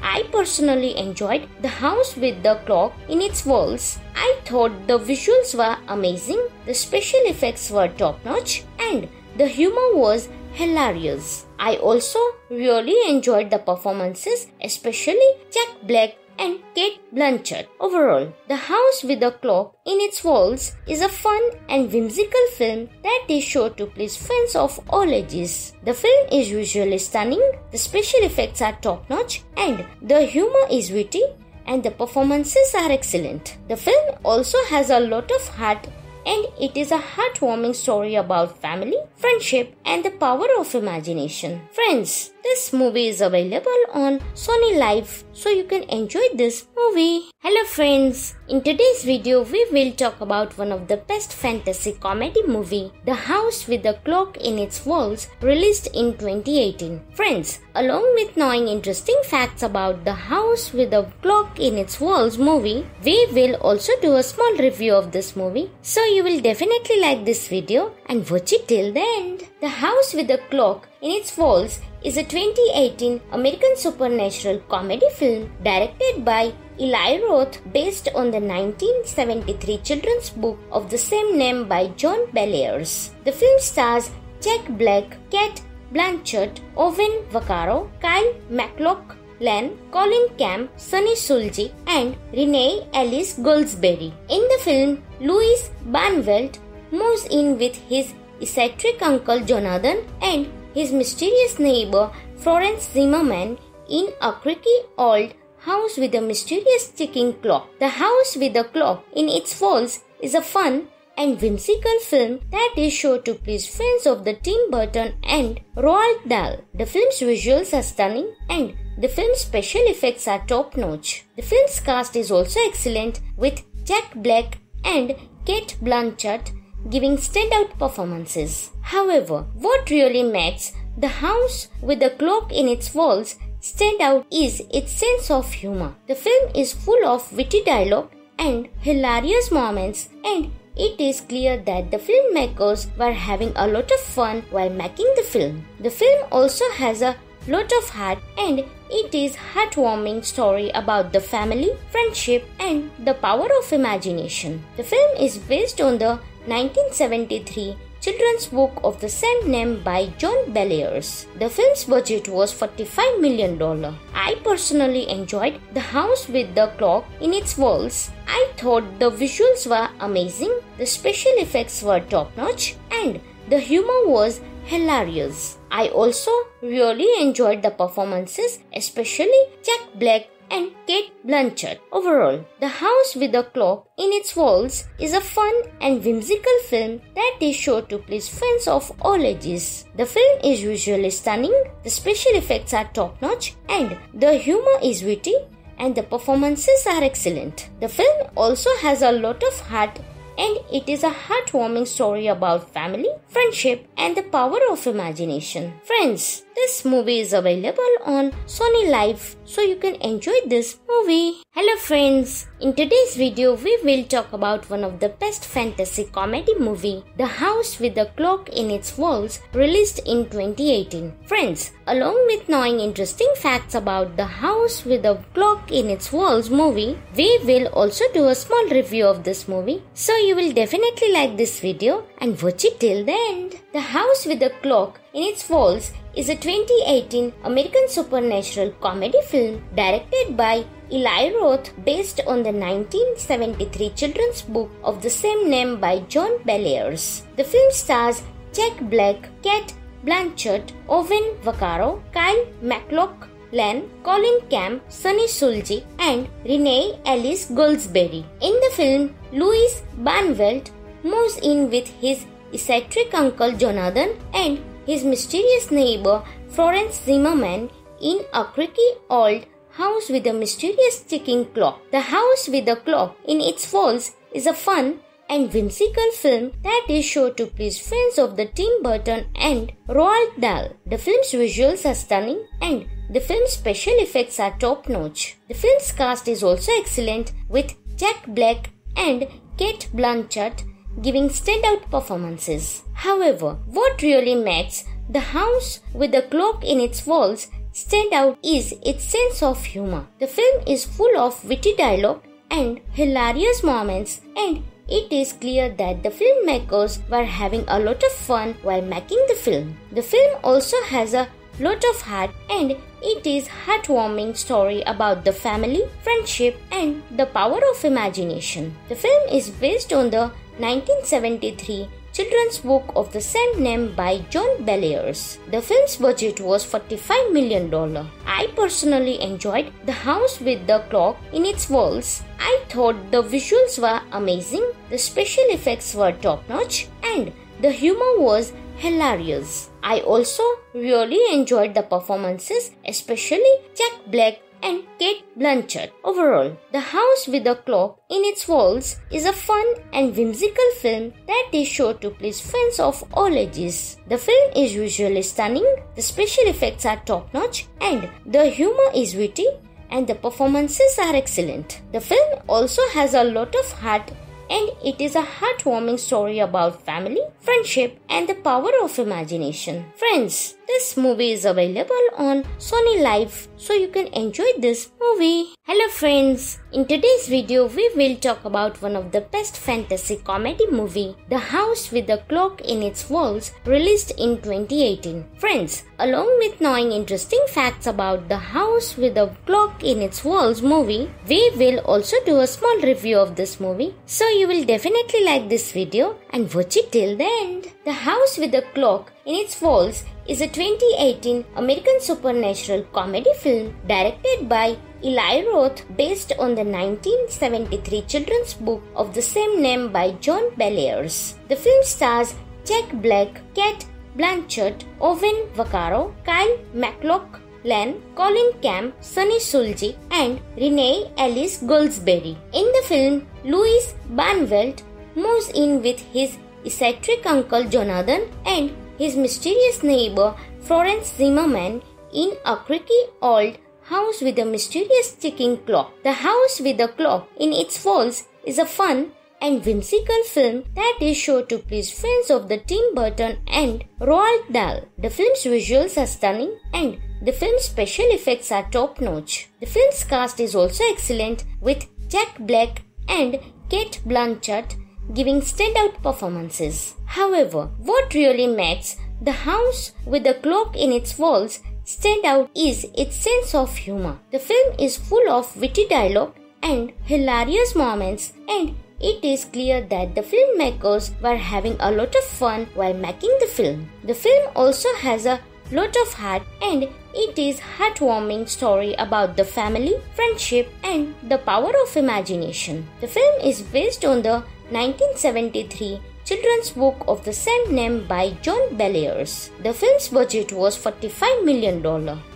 I personally enjoyed The House with the Clock in its walls. I thought the visuals were amazing, the special effects were top notch, and the humor was hilarious. I also really enjoyed the performances, especially Jack Black and Cate Blanchett. Overall, The House with a Clock in its Walls is a fun and whimsical film that is sure to please fans of all ages. The film is visually stunning, the special effects are top notch, and the humor is witty and the performances are excellent. The film also has a lot of heart and it is a heartwarming story about family, friendship, and the power of imagination. Friends, this movie is available on Sony LIV, so you can enjoy this movie. Hello friends, in today's video we will talk about one of the best fantasy comedy movie, The House with the Clock in its Walls, released in 2018. Friends, along with knowing interesting facts about The House with the Clock in its Walls movie, we will also do a small review of this movie. So you will definitely like this video and watch it till the end. The House with the Clock in its Walls is a 2018 American supernatural comedy film directed by Eli Roth based on the 1973 children's book of the same name by John Bellairs. The film stars Jack Black, Cate Blanchett, Owen Vaccaro, Kyle MacLachlan, Colleen Camp, Sunny Suljic, and Renee Elise Goldsberry. In the film, Louis Barnwell moves in with his eccentric uncle Jonathan and his mysterious neighbor Florence Zimmerman in a creaky old house with a mysterious ticking clock. The house with the clock in its walls is a fun and whimsical film that is sure to please fans of the Tim Burton and Roald Dahl. The film's visuals are stunning and the film's special effects are top notch. The film's cast is also excellent with Jack Black and Cate Blanchett giving standout performances. However, what really makes the house with the clock in its walls stand out is its sense of humor. The film is full of witty dialogue and hilarious moments and it is clear that the filmmakers were having a lot of fun while making the film. The film also has a lot of heart and it is heartwarming story about the family, friendship and the power of imagination. The film is based on the 1973 children's book of the same name by John Bellairs. The film's budget was $45 million. I personally enjoyed The House with the Clock in its walls. I thought the visuals were amazing, the special effects were top notch, and the humor was hilarious. I also really enjoyed the performances, especially Jack Black and Cate Blanchett. Overall, The House with the Clock in its Walls is a fun and whimsical film that is sure to please fans of all ages. The film is visually stunning, the special effects are top notch, and the humor is witty and the performances are excellent. The film also has a lot of heart and it is a heartwarming story about family, friendship, and the power of imagination. Friends, this movie is available on Sony LIV so you can enjoy this movie. Hello friends, in today's video we will talk about one of the best fantasy comedy movie, The House with the Clock in its Walls, released in 2018. Friends, along with knowing interesting facts about The House with the Clock in its Walls movie, we will also do a small review of this movie. So you will definitely like this video and watch it till the end. The House with the Clock in its Walls is a 2018 American supernatural comedy film directed by Eli Roth based on the 1973 children's book of the same name by John Bellairs. The film stars Jack Black, Cate Blanchett, Owen Vaccaro, Kyle MacLachlan, Colleen Camp, Sunny Suljic, and Renee Elise Goldsberry. In the film, Lewis Barnavelt moves in with his eccentric uncle Jonathan and his mysterious neighbor Florence Zimmerman in a creaky old house with a mysterious ticking clock. The House with the Clock in its walls is a fun and whimsical film that is sure to please fans of the Tim Burton and Roald Dahl. The film's visuals are stunning and the film's special effects are top notch. The film's cast is also excellent with Jack Black and Cate Blanchett giving standout performances. However, what really makes the house with the clock in its walls stand out is its sense of humor. The film is full of witty dialogue and hilarious moments and it is clear that the filmmakers were having a lot of fun while making the film. The film also has a lot of heart and it is heartwarming story about the family, friendship and the power of imagination. The film is based on the 1973 children's book of the same name by John Bellairs. The film's budget was $45 million. I personally enjoyed The House with the Clock in its walls. I thought the visuals were amazing, the special effects were top notch, and the humor was hilarious. I also really enjoyed the performances, especially Jack Black and Cate Blanchett. Overall, The House with a Clock in its Walls is a fun and whimsical film that is sure to please fans of all ages. The film is visually stunning, the special effects are top notch, and the humor is witty and the performances are excellent. The film also has a lot of heart and it is a heartwarming story about family, friendship, and the power of imagination. Friends, this movie is available on Sony LIV so you can enjoy this movie. Hello friends, in today's video we will talk about one of the best fantasy comedy movie, The House with the Clock in its Walls, released in 2018. Friends, along with knowing interesting facts about The House with the Clock in its Walls movie, we will also do a small review of this movie. So you will definitely like this video and watch it till the end. The House with the Clock in its Walls is a 2018 American supernatural comedy film directed by Eli Roth based on the 1973 children's book of the same name by John Bellairs. The film stars Jack Black, Cate Blanchett, Owen Vaccaro, Kyle MacLachlan, Colleen Camp, Sunny Suljic, and Renee Elise Goldsberry. In the film, Lewis Barnavelt moves in with his eccentric uncle Jonathan and his mysterious neighbor Florence Zimmerman in a creaky old house with a mysterious ticking clock. The House with the Clock in its walls is a fun and whimsical film that is sure to please fans of the Tim Burton and Roald Dahl. The film's visuals are stunning and the film's special effects are top notch. The film's cast is also excellent with Jack Black and Cate Blanchett giving standout performances. However, what really makes the house with the clock in its walls stand out is its sense of humor. The film is full of witty dialogue and hilarious moments and it is clear that the filmmakers were having a lot of fun while making the film. The film also has a lot of heart and it is heartwarming story about the family, friendship and the power of imagination. The film is based on the 1973 children's book of the same name by John Bellairs. The film's budget was $45 million.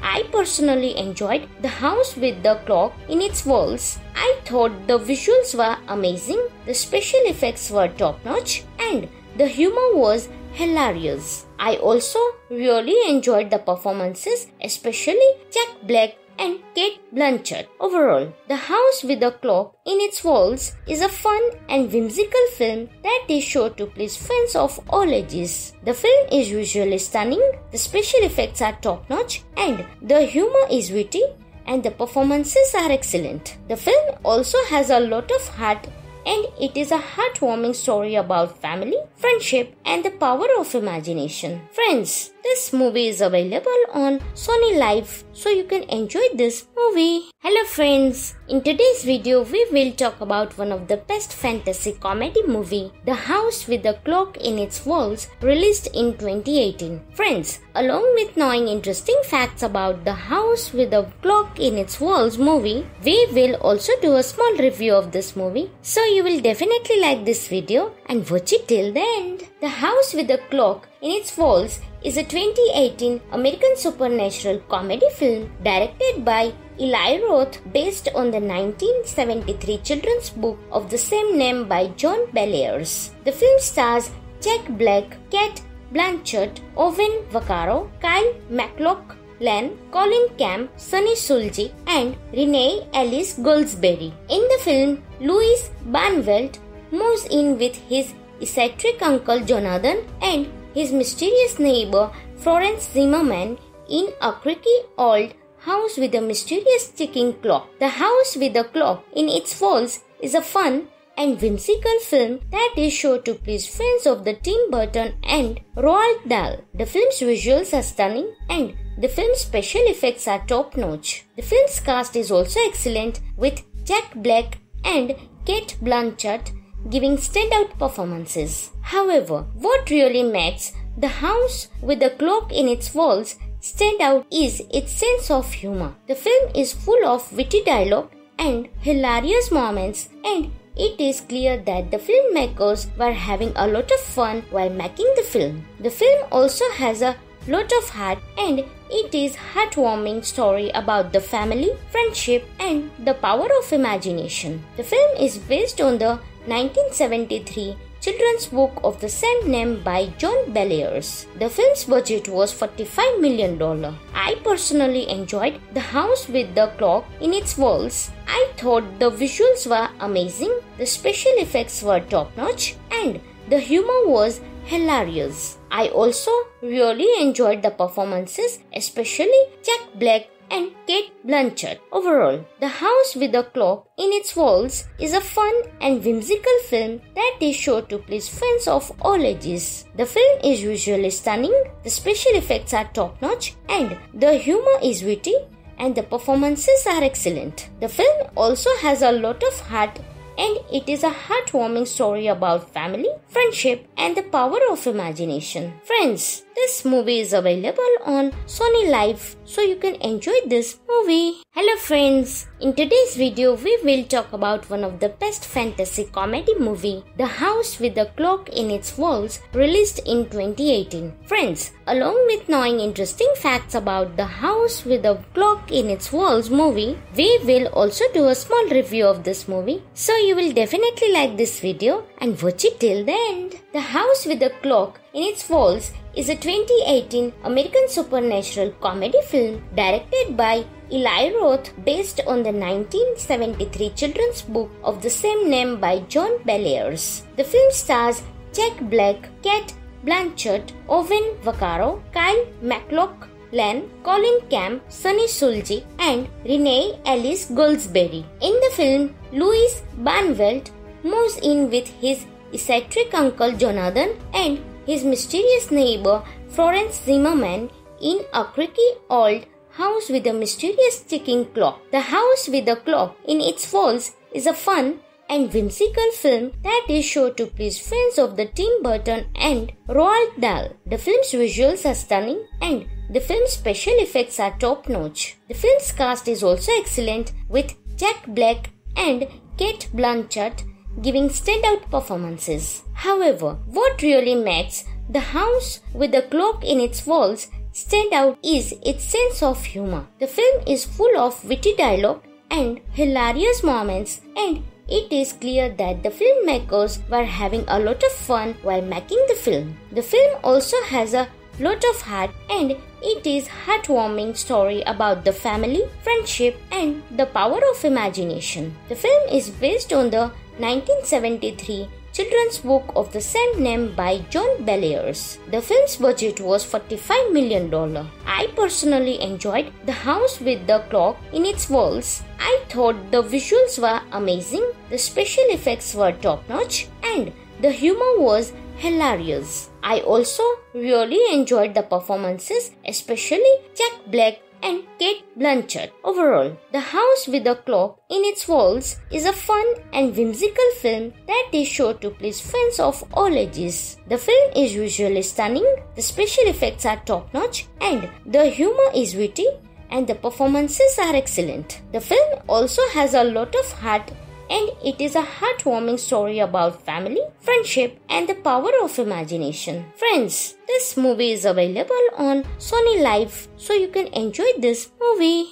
I personally enjoyed The House with the Clock in its walls. I thought the visuals were amazing, the special effects were top notch, and the humor was hilarious. I also really enjoyed the performances, especially Jack Black and Cate Blanchett. Overall, The House with a Clock in its Walls is a fun and whimsical film that is sure to please fans of all ages. The film is visually stunning, the special effects are top notch, and the humor is witty and the performances are excellent. The film also has a lot of heart and it is a heartwarming story about family, friendship, and the power of imagination. Friends, this movie is available on Sony LIV so you can enjoy this movie. Hello friends, in today's video we will talk about one of the best fantasy comedy movie, The House with the Clock in its Walls, released in 2018. Friends, along with knowing interesting facts about The House with the Clock in its Walls movie, we will also do a small review of this movie. So you will definitely like this video and watch it till the end. The House with the Clock in its Walls is a 2018 American supernatural comedy film directed by Eli Roth based on the 1973 children's book of the same name by John Bellairs. The film stars Jack Black, Cate Blanchett, Owen Vaccaro, Kyle MacLachlan, Colleen Camp, Sunny Suljic, and Renee Elise Goldsberry. In the film, Lewis Barnavelt moves in with his eccentric uncle Jonathan and his mysterious neighbor Florence Zimmerman in a creaky old house with a mysterious ticking clock. The House with the Clock in its walls is a fun and whimsical film that is sure to please fans of the Tim Burton and Roald Dahl. The film's visuals are stunning and the film's special effects are top notch. The film's cast is also excellent with Jack Black and Cate Blanchett giving standout performances. However, what really makes the house with the clock in its walls stand out is its sense of humor. The film is full of witty dialogue and hilarious moments and it is clear that the filmmakers were having a lot of fun while making the film. The film also has a lot of heart and it is heartwarming story about the family, friendship and the power of imagination. The film is based on the 1973 children's book of the same name by John Bellairs. The film's budget was $45 million. I personally enjoyed The House with the Clock in its walls. I thought the visuals were amazing, the special effects were top notch, and the humor was hilarious. I also really enjoyed the performances, especially Jack Black and Cate Blanchett. Overall, The House with a Clock in its Walls is a fun and whimsical film that is sure to please fans of all ages. The film is visually stunning, the special effects are top notch, and the humor is witty and the performances are excellent. The film also has a lot of heart and it is a heartwarming story about family, friendship, and the power of imagination. Friends, This movie is available on Sony LIV so you can enjoy this movie. Hello friends, in today's video we will talk about one of the best fantasy comedy movie, The House with the Clock in its Walls, released in 2018. Friends, along with knowing interesting facts about The House with the Clock in its Walls movie, we will also do a small review of this movie. So you will definitely like this video and watch it till the end. The House with the Clock in its Walls is a 2018 American supernatural comedy film directed by Eli Roth based on the 1973 children's book of the same name by John Bellairs. The film stars Jack Black, Cate Blanchett, Owen Vaccaro, Kyle MacLachlan, Colleen Camp, Sunny Suljic, and Renee Elise Goldsberry. In the film, Lewis Barnavelt moves in with his eccentric uncle Jonathan and his mysterious neighbor Florence Zimmerman in a creaky old house with a mysterious ticking clock. The House with the Clock in its walls is a fun and whimsical film that is sure to please fans of the Tim Burton and Roald Dahl. The film's visuals are stunning and the film's special effects are top notch. The film's cast is also excellent with Jack Black and Cate Blanchett giving standout performances. However, what really makes the house with the clock in its walls stand out is its sense of humor. The film is full of witty dialogue and hilarious moments and it is clear that the filmmakers were having a lot of fun while making the film. The film also has a lot of heart and it is heartwarming story about the family, friendship and the power of imagination. The film is based on the 1973 children's book of the same name by John Bellairs. The film's budget was $45 million. I personally enjoyed The House with the Clock in its walls. I thought the visuals were amazing, the special effects were top notch, and the humor was hilarious. I also really enjoyed the performances, especially Jack Black and Cate Blanchett. Overall, The House with a Clock in its Walls is a fun and whimsical film that is sure to please fans of all ages. The film is visually stunning, the special effects are top notch, and the humor is witty and the performances are excellent. The film also has a lot of heart and it is a heartwarming story about family, friendship, and the power of imagination. Friends, this movie is available on Sony LIV, so you can enjoy this movie.